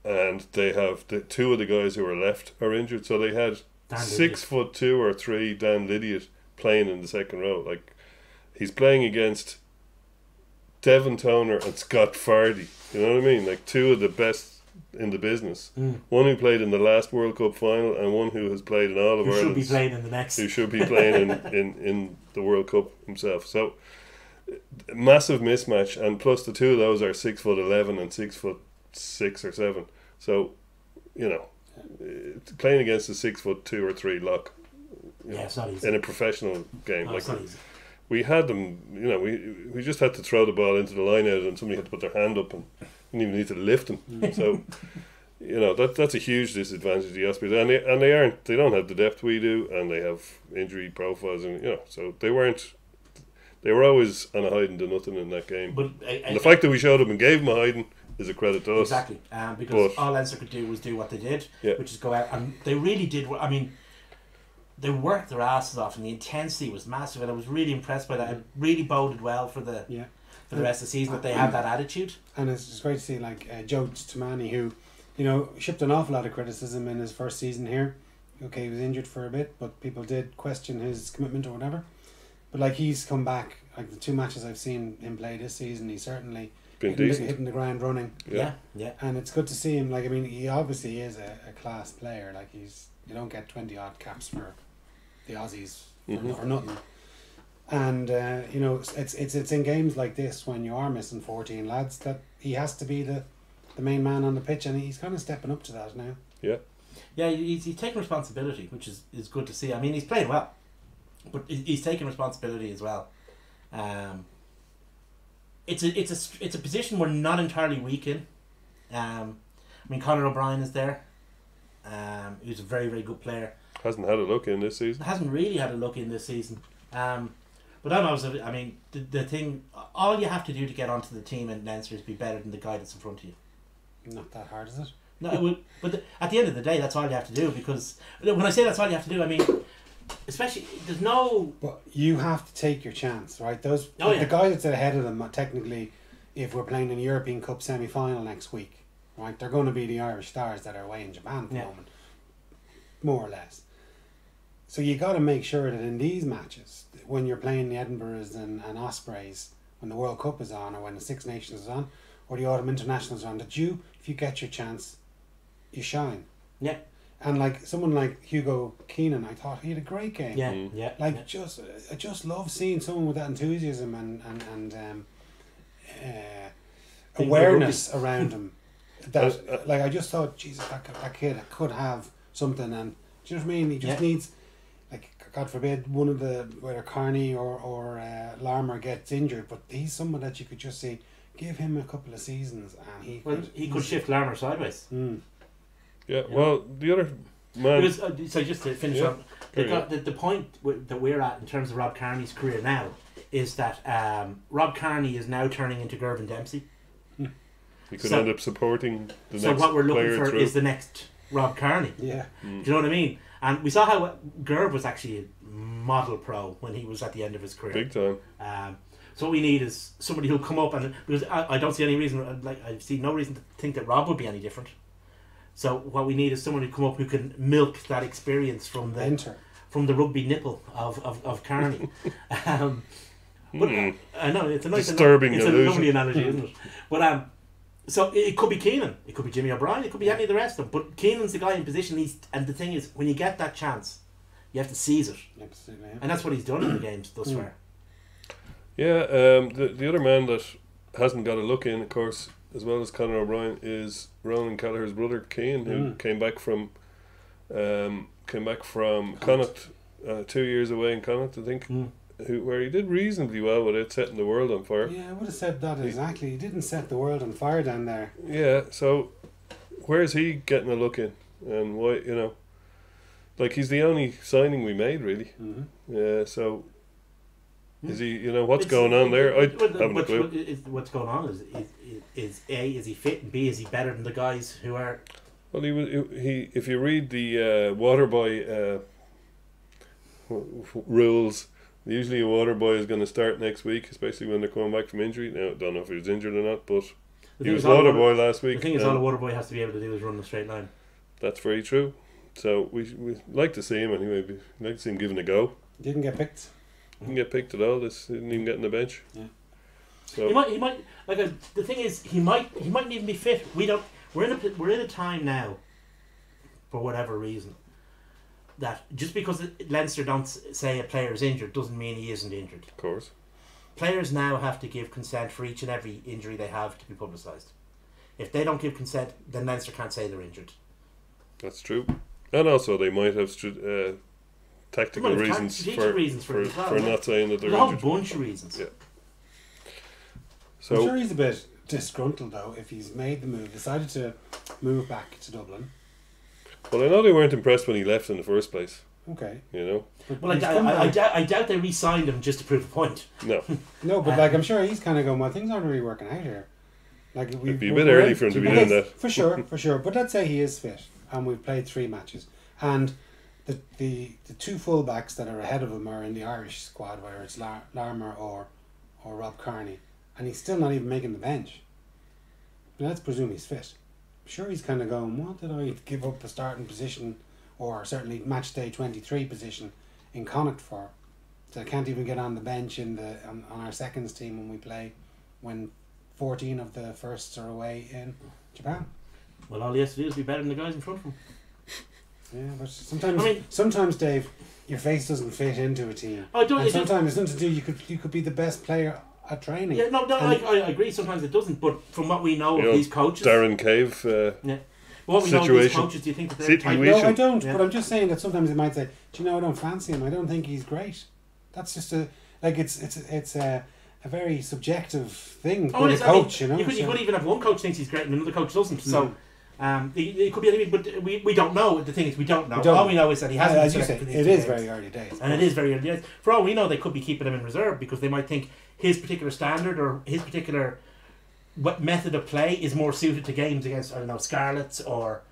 and they have the two of the guys who are left are injured. So they had Dan six foot two or three Dan Lydiate playing in the second row. Like he's playing against Devin Toner and Scott Fardy. You know what I mean? Like two of the best in the business. Mm. One who played in the last World Cup final and one who has played in all of Who should be playing in the next who should be playing in, in, in the World Cup himself. So massive mismatch, and plus the two of those are six foot eleven and six foot six or seven. So you know, playing against a six foot two or three lock Yeah, it's not easy. in a professional game No, like it's not easy. we had them. You know, we we just had to throw the ball into the line out, and somebody had to put their hand up, and didn't even need to lift them. Mm. So. You know that that's a huge disadvantage to the Ospreys, and they and they aren't they don't have the depth we do, and they have injury profiles, and you know so they weren't they were always on a hiding to nothing in that game. But I, I, And the fact that we showed them and gave them a hiding is a credit to us. Exactly, um, because But- all Leinster could do was do what they did, Yeah. which is go out and they really did. wo- I mean, they worked their asses off, and the intensity was massive, and I was really impressed by that. It really boded well for the Yeah. for the rest of the season that they have that attitude. And it's just great to see like uh, Joe Tomane, who, you know, shipped an awful lot of criticism in his first season here. Okay, he was injured for a bit, but people did question his commitment or whatever. But like he's come back, like the two matches I've seen him play this season, he's certainly Been hitting the, hitting the ground running. Yeah. Yeah, yeah. And it's good to see him. Like I mean, he obviously is a, a class player. Like he's you don't get twenty odd caps for the Aussies for, Mhm. for nothing. And uh, you know it's it's it's in games like this when you are missing fourteen lads that he has to be the the main man on the pitch, and he's kind of stepping up to that now. Yeah, Yeah, he's, he's taking responsibility, which is, is good to see. I mean, he's playing well, but he's taking responsibility as well. Um, it's a it's a it's a position we're not entirely weak in. Um, I mean, Conor O'Brien is there. Um, he's a very very good player. Hasn't had a look in this season. Hasn't really had a look in this season. Um, but I know, I mean, the, the thing, all you have to do to get onto the team in Leinster is be better than the guy that's in front of you. Not that hard, is it? No, it would, but the, at the end of the day, that's all you have to do because when I say that's all you have to do, I mean, especially there's no But you have to take your chance, right? Those Oh, the yeah. guy that's ahead of them uh, technically, if we're playing in a European Cup semi final next week, right? They're going to be the Irish Stars that are away in Japan at the Yeah. moment, more or less. So you got to make sure that in these matches, when you're playing the Edinburghs and, and Ospreys, when the World Cup is on, or when the Six Nations is on, or the Autumn Internationals are on, that you, if you get your chance, you shine. yeah And like someone like Hugo Keenan, I thought he had a great game yeah Mm. yeah like yeah. just I just love seeing someone with that enthusiasm and and and um, uh, awareness around him. That Uh, uh, like I just thought, Jesus, that, that kid could have something, and do you know what I mean? He just Yeah. needs, like, God forbid, one of the whether Kearney or or uh, Larmour gets injured, but he's someone that you could just say, give him a couple of seasons, and he well, could he could shift Larmour sideways Mm. Yeah. Yeah. Well, the other man. because uh, so just to finish Yeah, up the, carry the, the point w- that we're at in terms of Rob Kearney's career now is that um, Rob Kearney is now turning into Girvan Dempsey. He could So- end up supporting the so next what we're looking for through. is the next Rob Kearney. Yeah. Do you know what I mean? And we saw how Gerv was actually a model pro when he was at the end of his career. Big time. Um, so what we need is somebody who'll come up and because I, I don't see any reason like I see no reason to think that Rob would be any different. So what we need is someone who come up who can milk that experience from the Enter. from the rugby nipple of of, of Kearney. um, but Hmm. I know it's a nice Disturbing It's illusion. a lovely analogy, isn't it? But um, so it, it could be Keenan, it could be Jimmy O'Brien, it could be any of the rest of them. But Keenan's the guy in position. He's and the thing is, when you get that chance, you have to seize it, Absolutely. and that's what he's done in the games thus Mm. far. Yeah, um, the the other man that hasn't got a look in, of course, as well as Conor O'Brien, is Ronan Gallagher's brother Cian, who Mm. came back from um, came back from Connacht, uh, two years away in Connacht, I think, Mm. who where he did reasonably well without setting the world on fire. Yeah, I would have said that exactly. He didn't set the world on fire down there. Yeah, so where's he getting a look in, and why you know, like he's the only signing we made really. Mm-hmm. Yeah, so. Is he? You know what's It's- going on there? I what- what- haven't a what's, clue. what is, going on is, is is a is he fit and b is he better than the guys who are Well, he was he. If you read the uh, water boy uh, w- w- rules, usually a water boy is going to start next week, especially when they're coming back from injury. Now, I don't know if he was injured or not, but he was is all a water water- boy last The week. thing is, all a and water boy has to be able to do is run in a straight line. that's very true. So we we like to see him anyway. We like to see him given a go. Didn't get picked. Didn't get picked at all. This didn't even get in the bench. Yeah. So He might, he might like uh, the thing is he might he mightn't even be fit. We don't. We're in a we're in a time now, for whatever reason, that just because Leinster don't say a player is injured doesn't mean he isn't injured. of course, Players now have to give consent for each and every injury they have to be publicised. If they don't give consent, then Leinster can't say they're injured. that's true. And also, they might have uh, tactical Well, reasons strategic for reasons for for, well, for not saying that they're a whole injured. bunch of reasons. Yeah. So I'm So sure he's a bit disgruntled though if he's made the move, decided to move back to Dublin. Well, I know they weren't impressed when he left in the first place. Okay. You know, But Well, I, I, I, I, doubt, I doubt they re-signed him just to prove a point. no, No, but Uh, like I'm sure he's kind of going. Well, things aren't really working out here. Like we It'd be a bit early for him to be doing that. for sure, for sure. But let's say he is fit, and we've played three matches, and the the, the two fullbacks that are ahead of him are in the Irish squad, whether it's Lar- Larmour or or Rob Kearney, and he's still not even making the bench. Let's presume he's fit. I'm sure he's kind of going. What did I give up a starting position, or certainly match day twenty three position in Connacht for? So I can't even get on the bench in the on, on our seconds team when we play when fourteen of the firsts are away in Japan. Well, all he has to do is be better than the guys in front of him. Yeah, but sometimes I mean- sometimes Dave, your face doesn't fit into a team. I don't. And it doesn't- sometimes it's nothing to do. You could you could be the best player at training. Yeah, no, no, I, And- I agree. Sometimes it doesn't, but from what we know of know, these coaches, Darren Cave. Uh, what we know of these situation. coaches, do you think that they're Situation. No, I don't. Yeah. But I'm just saying that sometimes they might say, "Do you know I don't fancy him? I don't think he's great." That's just a like it's it's it's a a very subjective thing Oh, with a is. I mean, coach. you know, you could, you could even have one coach thinks he's great and another coach doesn't. Mm. So, um, it, it could be anything. But we, we don't know. The thing is, we don't know. We don't all we know is that he hasn't. as been you say, selected for these it two is games. very early days. and it is very early. days. For all we know, they could be keeping him in reserve because they might think his particular standard or his particular what method of play is more suited to games against I don't know Scarlets or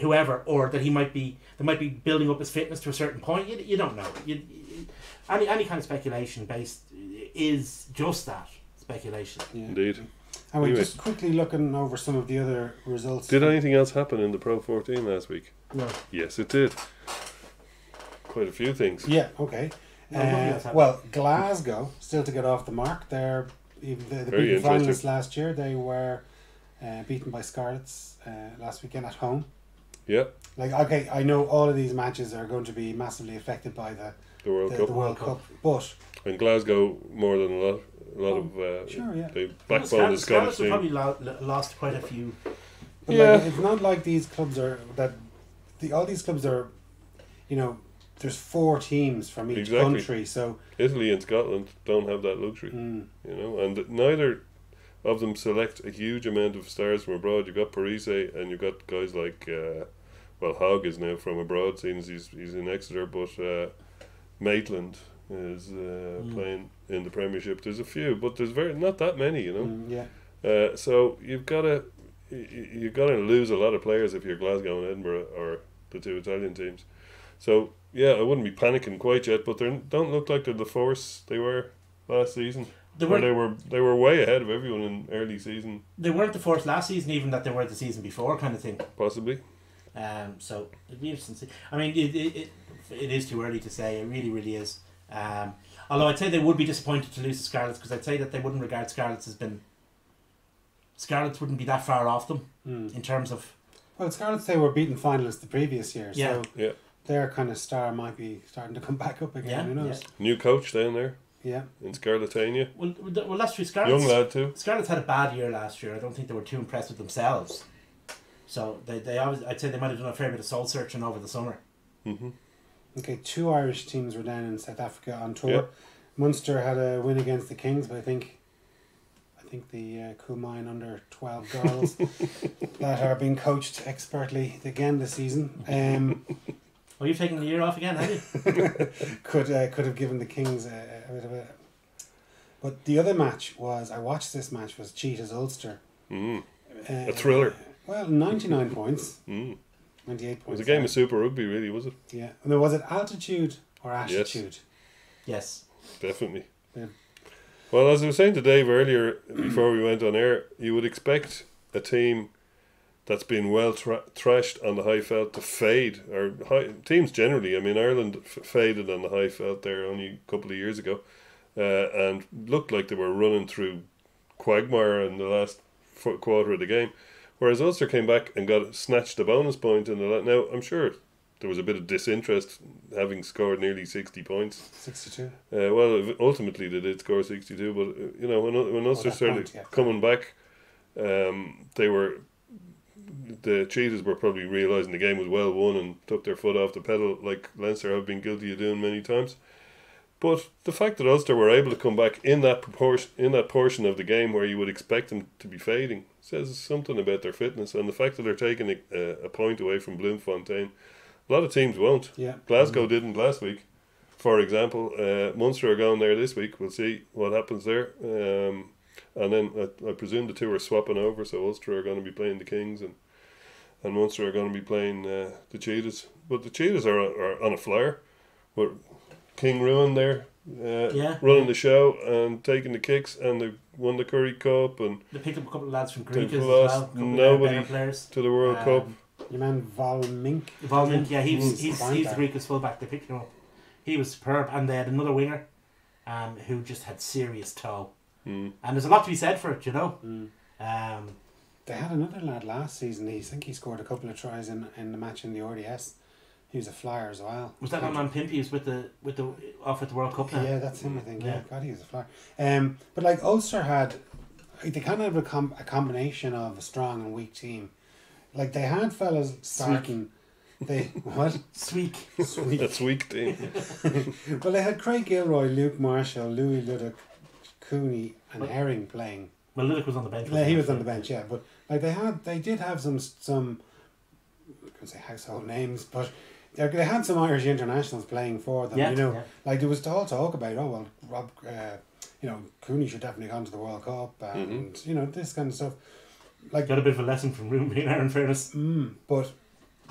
whoever, or that he might be they might be building up his fitness to a certain point. You, you don't know. You, you- any any kind of speculation based is just that speculation. Yeah. indeed. And we're Anyway. just quickly looking over some of the other results. Did anything else happen in the Pro 14 last week? No. Yes, it did. Quite a few things. Yeah. Okay. No, Uh, well, Glasgow still to get off the mark. They're even the, the Very big finalists last year. They were uh, beaten by Scarlets uh, last weekend at home. Yeah, Like okay, I know all of these matches are going to be massively affected by the the World the, Cup. the World Cup, but And Glasgow more than a lot, a lot of. Uh, sure, yeah. Backbone the Scottish Scarlets have probably lo- lo- lost quite a few. But Yeah. like, it's not like these clubs are that the all these clubs are, you know, there's four teams from each Exactly. country, so Italy and Scotland don't have that luxury, mm, you know, and neither of them select a huge amount of stars from abroad. You've got Parisse and you've got guys like, uh, well, Hogg is now from abroad, seeing as he's, he's in Exeter, but uh, Maitland, is uh, Mm. playing in the Premiership. There's a few, but there's very not that many, you know. Mm, yeah. Uh, so you've got to you've got to lose a lot of players if you're Glasgow and Edinburgh or the two Italian teams. So yeah, I wouldn't be panicking quite yet, but they don't look like they're the force they were last season. They weren't, they were they were way ahead of everyone in early season, they weren't the force last season, even that they were the season before, kind of thing. possibly. Um, so it'd be interesting. I mean, it, it, it, it is too early to say. It really, really is. Um, although I'd say they would be disappointed to lose the Scarlets because I'd say that they wouldn't regard Scarlets as been. Scarlets wouldn't be that far off them Mm. in terms of Well, Scarlets they were beaten finalists the previous year, Yeah. so Yeah. their kind of star might be starting to come back up again. Yeah, Who knows? New coach down there Yeah. in Scarletania, well, th- well that's true. Scarlets, young lad too. Scarlets had a bad year last year. I don't think they were too impressed with themselves. So they, they always, I'd say they might have done a fair bit of soul searching over the summer. hmm Okay, two Irish teams were down in South Africa on tour. Yeah. Munster had a win against the Kings, but I think, I think the uh, Coolmine under twelve girls that are being coached expertly again this season um, Oh, you've taken the year off again, have you? could uh, could have given the Kings a, a bit of a. But the other match was I watched this match was Cheetahs Ulster. Mm. Uh, thriller. Well, ninety nine points, Mm. Ninety eight It was a game sorry. of Super Rugby, really, was it? Yeah, and there was it altitude or Yes. attitude. yes. Definitely. Yeah. Well, as I was saying to Dave earlier, before we went on air, you would expect a team that's been well tra- thrashed on the Highveld to fade, or high, teams generally. I mean, Ireland f- faded on the Highveld there only a couple of years ago, uh, and looked like they were running through quagmire in the last f- quarter of the game. Whereas Ulster came back and got snatched a bonus point in the la- now. I'm sure there was a bit of disinterest having scored nearly sixty points. Sixty two. Uh, well, ultimately they did score sixty two, but uh, you know when when Ulster that started point, yeah. coming back, um, they were the cheetahs were probably realizing the game was well won and took their foot off the pedal, like Leinster have been guilty of doing many times. But the fact that Ulster were able to come back in that proportion, in that portion of the game where you would expect them to be fading, says something about their fitness. And the fact that they're taking a, a, point away from Bloemfontein, a lot of teams won't. Yeah. Glasgow didn't last week, for example. Uh, Munster are going there this week. We'll see what happens there. Um, and then I, I presume the two are swapping over, so Ulster are going to be playing the Kings and and Munster are going to be playing uh, the Cheetahs. But the Cheetahs are, are on a flyer. With King Ruin there, uh, Yeah. running the show and taking the kicks, and they won the Currie Cup and They picked up a couple of lads from They've Griquas well. Nobody. players. to the World Cup. Um, Your man Valmink. Volmink, yeah, he was, He's he's, he's the there. Greek as fullback. They picked him up. He was superb, and they had another winger, um, who just had serious toe. Mm. And there's a lot to be said for it, you know. Mm. Um, They had another lad last season. He I think he scored a couple of tries in, in the match in the RDS. He was a flyer as well. was that not Mapimpi who's with the with the off at the World Cup now? Yeah, that's him. I think. Yeah, Yeah. God, he was a flyer. Um, but like Ulster had, like, they kind of have a, com- a combination of a strong and weak team. Like they had fellas starting. They what? Sweet. Sweet. That's weak team. well, they had Craig Gilroy, Luke Marshall, Louis Ludik, Cooney, and But- Herring playing. Well, Ludik was on the bench. Yeah, he was on the bench, yeah. But like they had, they did have some some, I can say household names, but they had some Irish internationals playing for them. Yeah, you know, yeah. like there was all talk about, oh well, Rob, uh, you know, Cooney should definitely go to the World Cup, and you know this kind of stuff. Like, Got a bit of a lesson from being there, in fairness. mm, but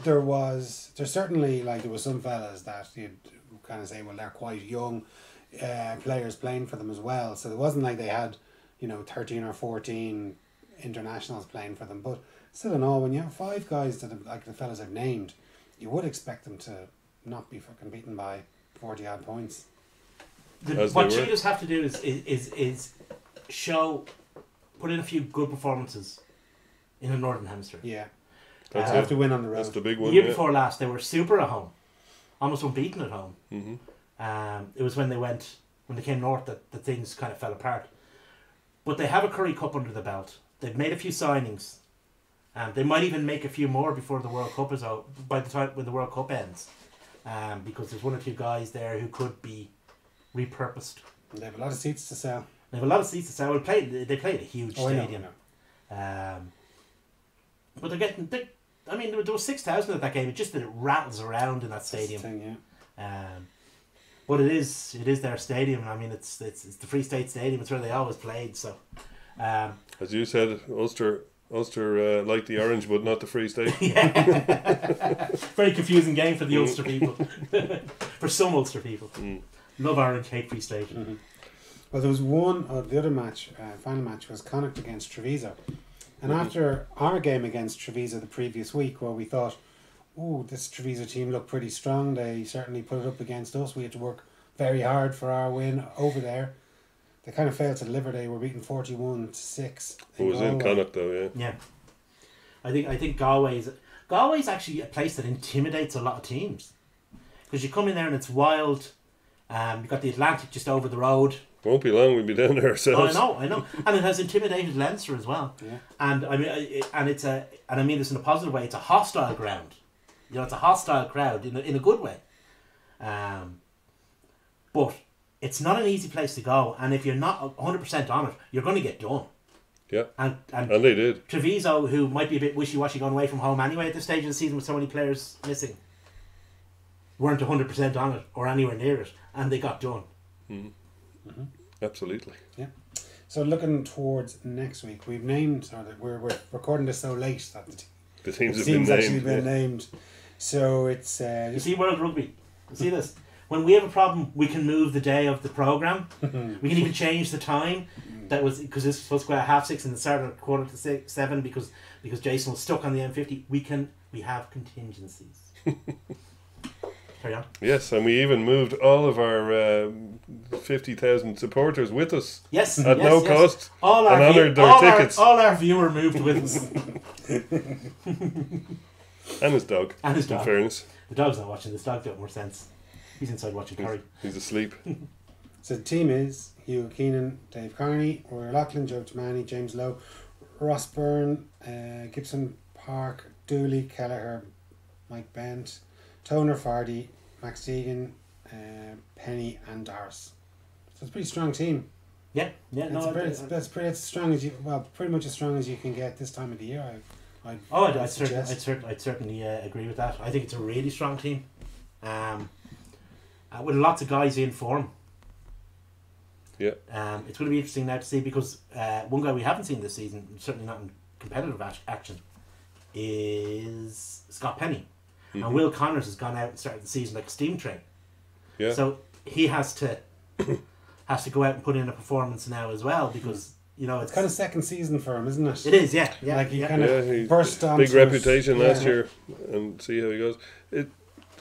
there was there certainly like there was some fellas that you'd kind of say, well, they're quite young uh, players playing for them as well. So it wasn't like they had, you know, thirteen or fourteen internationals playing for them. But still, in all, when you have five guys that have, like the fellas I've named, you would expect them to not be fucking beaten by forty odd points. The, what they were. Cheetahs have to do is, is is is show, put in a few good performances in the Northern Hemisphere. Yeah, That's they have to win on the road. That's the big The one. year yeah. before last, they were super at home, almost unbeaten at home. hmm Um, it was when they went when they came north that, that things kind of fell apart. But they have a Currie Cup under the belt. They've made a few signings. Um, they might even make a few more before the World Cup is out. By the time when the World Cup ends, um, because there's one or two guys there who could be repurposed. They have a lot of seats to sell. They have a lot of seats to sell. Well, play they play at a huge Oh, I know, stadium. I know. Um, but they're getting. They, I mean, there, there was six thousand at that game. It just that it rattles around in that stadium. thing, yeah. Um, But it is it is their stadium. I mean, it's it's, it's the Free State Stadium. It's where they always played. So, um, As you said, Ulster Ulster uh, like the orange, but not the Free State. very confusing game for the Mm. Ulster people. for some Ulster people, Mm. love Orange, hate Free State. Well, there was one, or the other match, uh, final match was Connacht against Treviso. And Mhm. after our game against Treviso the previous week, where we thought, oh, this Treviso team looked pretty strong, they certainly put it up against us. We had to work very hard for our win over there. They kind of failed to deliver. They were beaten 41 to 6. It was in Galway. Connacht though, yeah. Yeah, I think I think Galway's Galway's actually a place that intimidates a lot of teams because you come in there and it's wild. Um, you've got the Atlantic just over the road. Won't be long. We'll be down there Oh, I know, I know, and it has intimidated Leinster as well. Yeah. And I mean, I- I- and it's a, and I mean this in a positive way. It's a hostile ground. You know, it's a hostile crowd in a, in a good way. Um, but it's not an easy place to go, and if you're not hundred percent on it, you're going to get done. Yeah. And and And they did. Treviso, who might be a bit wishy washy going away from home anyway at this stage of the season with so many players missing, weren't 100% on it or anywhere near it, and they got done. Absolutely. Yeah. So looking towards next week, we've named, or that we're, we're recording this so late that the t- The teams the have been actually named. been yeah. named. So it's uh, You see World Rugby? You see this? When we have a problem, we can move the day of the program. we can even change the time. That was because this was supposed to go at half six and it started at quarter to six, seven because because Jason was stuck on the M fifty. We can we have contingencies. Carry on. Yes, and we even moved all of our um, 50,000 supporters with us Yes, at yes, no yes. cost. All our and view- honoured their all tickets. Our, all our viewer moved with us, And his dog, and his dog. in fairness. The dog's not watching. This dog got more sense. He's inside watching He's, curry. he's asleep. So the team is Hugh Keenan, Dave Kearney, Rory Lachlan, Joe Tomane, James Lowe, Ross Byrne, uh, Gibson Park, Dooley, Kelleher, Mike Bent, Toner Fardy, Max Deegan, uh, Penny, and Doris. So it's a pretty strong team. Yeah, yeah. It's, No, a I- pretty, it's, it's pretty as strong as you well, pretty much as strong as you can get this time of the year. I, I Oh, I'd, I'd I'd, certainly. I'd, certainly, I'd certainly uh, agree with that. I think it's a really strong team, um, uh, with lots of guys in form. Yeah. Um, it's going to be interesting now to see because uh, one guy we haven't seen this season, certainly not in competitive action, is Scott Penny, Mhm. and Will Connors has gone out and started the season like a steam train. Yeah. So he has to has to go out and put in a performance now as well because you know it's, it's kind of second season for him, isn't it? it is yeah yeah like he yeah. kind of Yeah, he- burst on Big reputation last yeah. year, and see how he goes. It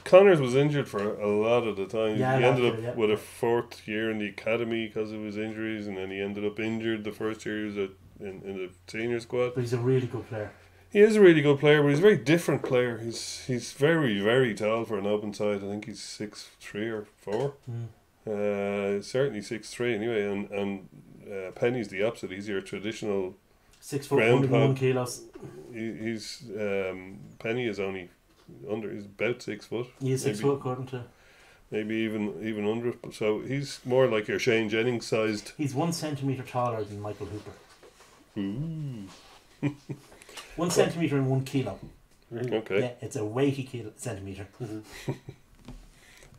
Connors was injured for a lot of the time. Yeah, he ended up yeah. with a fourth year in the academy because of his injuries, and then he ended up injured the first year he was at, in, in the senior squad. but he's a really good player. He is a really good player, but he's a very different player. He's he's very very tall for an open side. I think he's six three or four. Mm. Uh, certainly six three anyway, and and uh, Penny's the opposite. He's your traditional. Six foot. 101 kilos. He, he's um, Penny is only under. He's about six foot. He is six maybe, foot according to. Maybe even even under. it. So he's more like your Shane Jennings sized. He's one centimeter taller than Michael Hooper. Ooh. One centimeter and one kilo. Really. Okay. Yeah, it's a weighty kilo centimeter.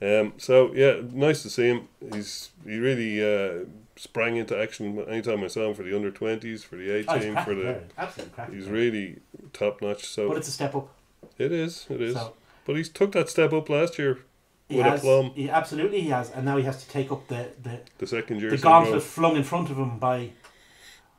Um, so yeah, nice to see him. He's he really uh, sprang into action anytime I saw him for the under twenties, for the Oh, he's eighteen, for the. Absolutely. He's really top notch. So But it's a step up. It is, it is. So But he's took that step up last year, he With a has, plum. He absolutely he has, and now he has to take up the the, the second year. the in a gauntlet flung in front of him by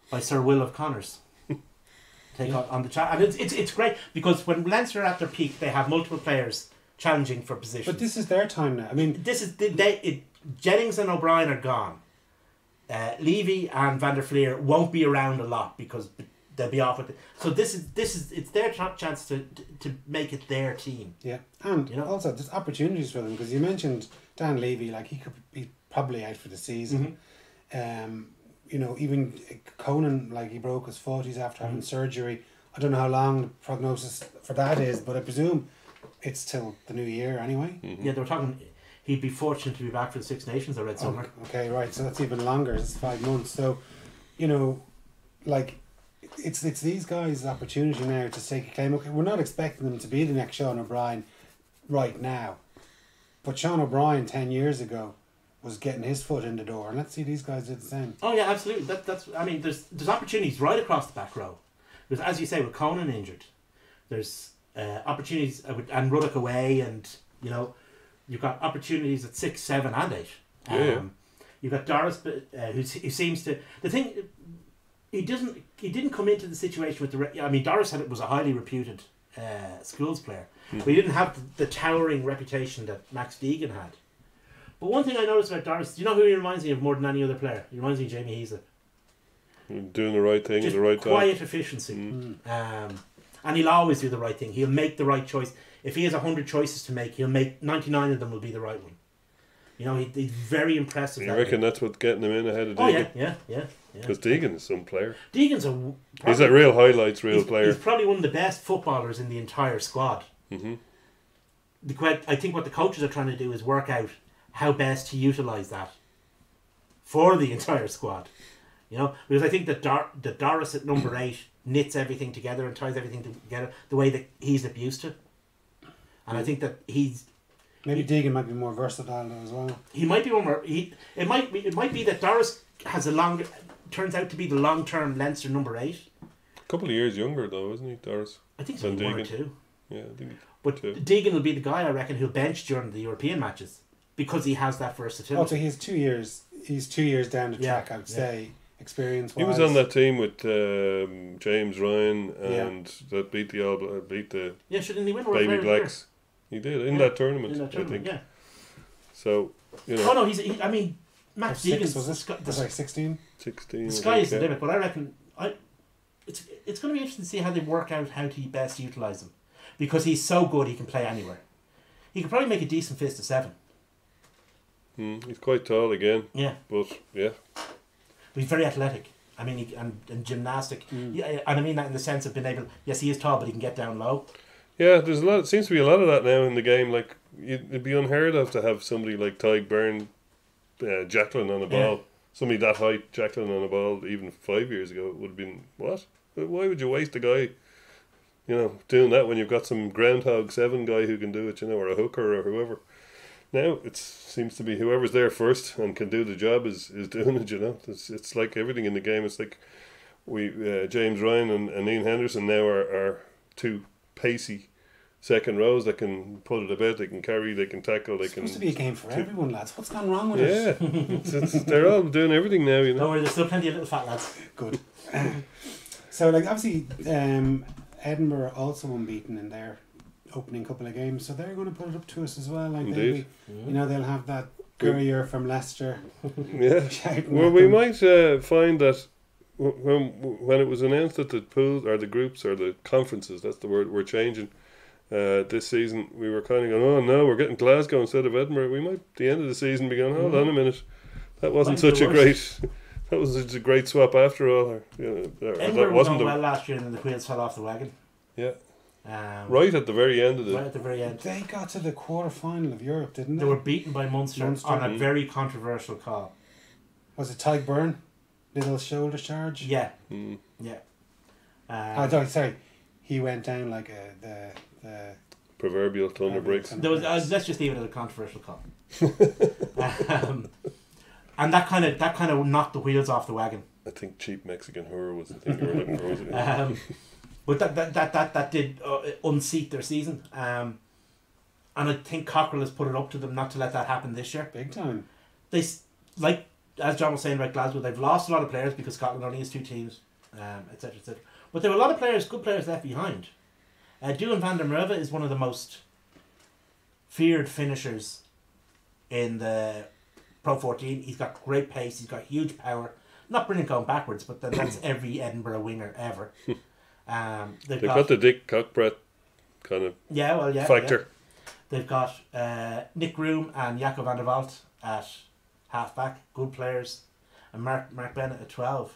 by Sir Will of Connors. Take on, on the chat, and it's, it's it's great because when Leinster are at their peak, they have multiple players challenging for positions. But this is their time now. I mean, this is they, they it, Jennings and O'Brien are gone. Uh, Leavy and Van der Flier won't be around a lot because they'll be off with it. So this is this is it's their ch- chance to, to to make it their team. yeah, and You know? also there's opportunities for them because you mentioned Dan Leavy, like he could be probably out for the season. Mm-hmm. Um, you know, even Conan, like he broke his foot. He's after Mm-hmm. having surgery. I don't know how long the prognosis for that is, but I presume it's till the new year anyway. Yeah, they were talking. He'd be fortunate to be back for the Six Nations. I read somewhere. Okay, right. So that's even longer. It's five months. So, you know, like it's it's these guys' opportunity now to take a claim. Okay, we're not expecting them to be the next Sean O'Brien right now, But Sean O'Brien ten years ago was getting his foot in the door, and let's see these guys do the same. Oh yeah, absolutely. That, that's. I mean, there's there's opportunities right across the back row. Because as you say, with Conan injured, there's uh, opportunities uh, and Ruddock away, and you know, you've got opportunities at six, seven, and eight. Yeah, yeah. Um, You've got Doris, uh, who, who seems to the thing. He doesn't. He didn't come into the situation with the. re- I mean, Doris had it was a highly reputed uh, schools player, Hmm. but he didn't have the, the towering reputation that Max Deegan had. But one thing I noticed about Doris, do you know who he reminds me of more than any other player? He reminds me of Jamie Heaslip. Doing the right thing at Just the right time. quiet efficiency. Mm. Um, and he'll always do the right thing. He'll make the right choice. If he has hundred choices to make, he'll make ninety nine of them will be the right one. You know, he, he's very impressive. You that reckon way. that's what's getting him in ahead of Deegan? Oh yeah, yeah, yeah, yeah. Because Deegan is some player. Deegan's a w- He's a real highlights real he's, player. He's probably one of the best footballers in the entire squad. hmm The I think what the coaches are trying to do is work out how best to utilize that for the entire squad. You know, because I think that Dor- that Doris at number eight knits everything together and ties everything together the way that he's abused to. And I think that he's Maybe Deegan might be more versatile though as well. he might be more. He it might be it might be that Doris has a long turns out to be the long term Leinster number eight. A couple of years younger though, isn't he, Doris? I think Than so one or Deegan. two. Yeah, I think. But Two. Deegan will be the guy I reckon who'll bench during the European matches because he has that versatility. Also, he's two years. He's two years down the Yeah, track. I would yeah. say experience. He was on that team with um, James Ryan and that beat the All beat the yeah, shouldn't he win? Baby Player of? Blacks. He did in Yeah, that tournament, In that I tournament, think. yeah. So you Oh no, he's. He, I mean, Max Six, Deegan's. was this? sky- the, Was like sixteen. sixteen. the sky is the yeah. limit, but I reckon I. It's it's going to be interesting to see how they work out how to best utilize him, because he's so good he can play anywhere. He could probably make a decent fist to seven. Mm, he's quite tall again, Yeah, but yeah, but he's very athletic. I mean, he, and, and gymnastic. Mm. Yeah, and I mean that in the sense of being able. Yes, he is tall, but he can get down low. Yeah. There's a lot. It seems to be a lot of that now in the game. Like it'd be unheard of to have somebody like Tadhg Beirne, uh, jackaling on a Yeah. ball. Somebody that height, jackaling on a ball, even five years ago, it would have been what? Why would you waste a guy? You know, doing that when you've got some groundhog seven guy who can do it, you know, or a hooker or whoever. Now it seems to be whoever's there first and can do the job is, is doing it. You know, it's it's like everything in the game. It's like we uh, James Ryan and, and Iain Henderson now are, are two pacey second rows that can put it about. They can carry. They can tackle. They It's can. supposed to be a game for everyone, lads. What's gone wrong with yeah, it? it's, they're all doing everything now. You know. Don't worry, there's still plenty of little fat lads. Good. so, like, obviously, um, Edinburgh also unbeaten in their opening couple of games, so they're going to put it up to us as well. Like, Indeed. they, you know, they'll have that courier from Leicester Yeah. Well, we them. might uh, find that when when it was announced that the pools or the groups or the conferences that's the word we're changing uh, this season, we were kind of going, oh no, we're getting Glasgow instead of Edinburgh. We might at the end of the season be going, hold on a minute, that wasn't Might such a the great. That was such a great swap after all. Or, you know, or Edinburgh that was wasn't going the, well last year, and then the wheels fell off the wagon. yeah Um, right at the very end of the right at the very end. They got to the quarter final of Europe, didn't they? They were beaten by Munster, Munster. on a Mhm. very controversial call. Was it Tadhg Beirne? Little shoulder charge? Yeah, Mm. yeah. Oh, Um, sorry, sorry. He went down like a, the, the proverbial thunder breaks. there was, uh, let's just leave it as a controversial call. um, and that kind of that kind of knocked the wheels off the wagon. I think cheap Mexican horror was the thing you were looking for. wasn't it? Um, but that that that that, that did uh, unseat their season. Um, and I think Cockerill has put it up to them not to let that happen this year. big time. They s- like as John was saying about Glasgow, they've lost a lot of players because Scotland only has two teams, um, etc. etc. But there were a lot of players, good players left behind. Uh, Duhan van der Merwe is one of the most feared finishers in the Pro 14. He's got great pace, he's got huge power. Not brilliant going backwards, but then that's every Edinburgh winger ever. Um, they've, They've got, got the Dick Cockbret kind of yeah, well, yeah, yeah. factor. They've got uh, Nic Groom and Jacob van der Walt at halfback, good players, and Mark Mark Bennett at twelve.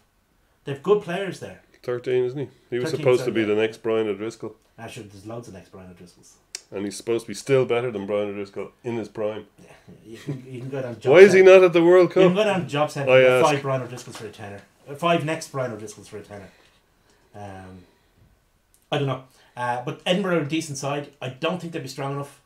They've good players there. 13, isn't he? He was supposed to be yeah. the next Brian O'Driscoll. Actually, there's loads of next Brian O'Driscolls. And he's supposed to be still better than Brian O'Driscoll in his prime. Yeah, you can, you can go down. Why is he not at the World Cup? You can Cup? go down job centre. I and ask. Five Brian O'Driscolls for a tenner. Uh, Five next Brian O'Driscolls for a tenner. Um, I don't know, uh, but Edinburgh are a decent side. I don't think they'd be strong enough.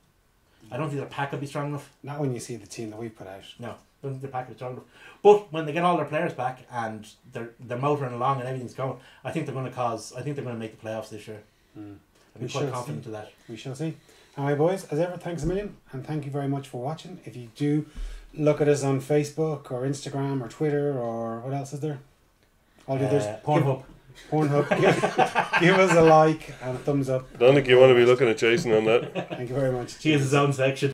I don't think their pack will be strong enough. Not when you see the team that we put out. No, I don't think their pack will be strong enough. But when they get all their players back and they're they're motoring along and everything's going, I think they're going to cause. I think they're going to make the playoffs this year. Mm. I'd be We quite shall confident see. of that. We shall see. Alright, boys, as ever, thanks a million, and thank you very much for watching. If you do look at us on Facebook or Instagram or Twitter or what else is there? All the others. Uh, Pornhub. Pornhub. give, give us a like and a thumbs up. I don't think you want to be looking at Jason on that. Thank you very much. He has his own section.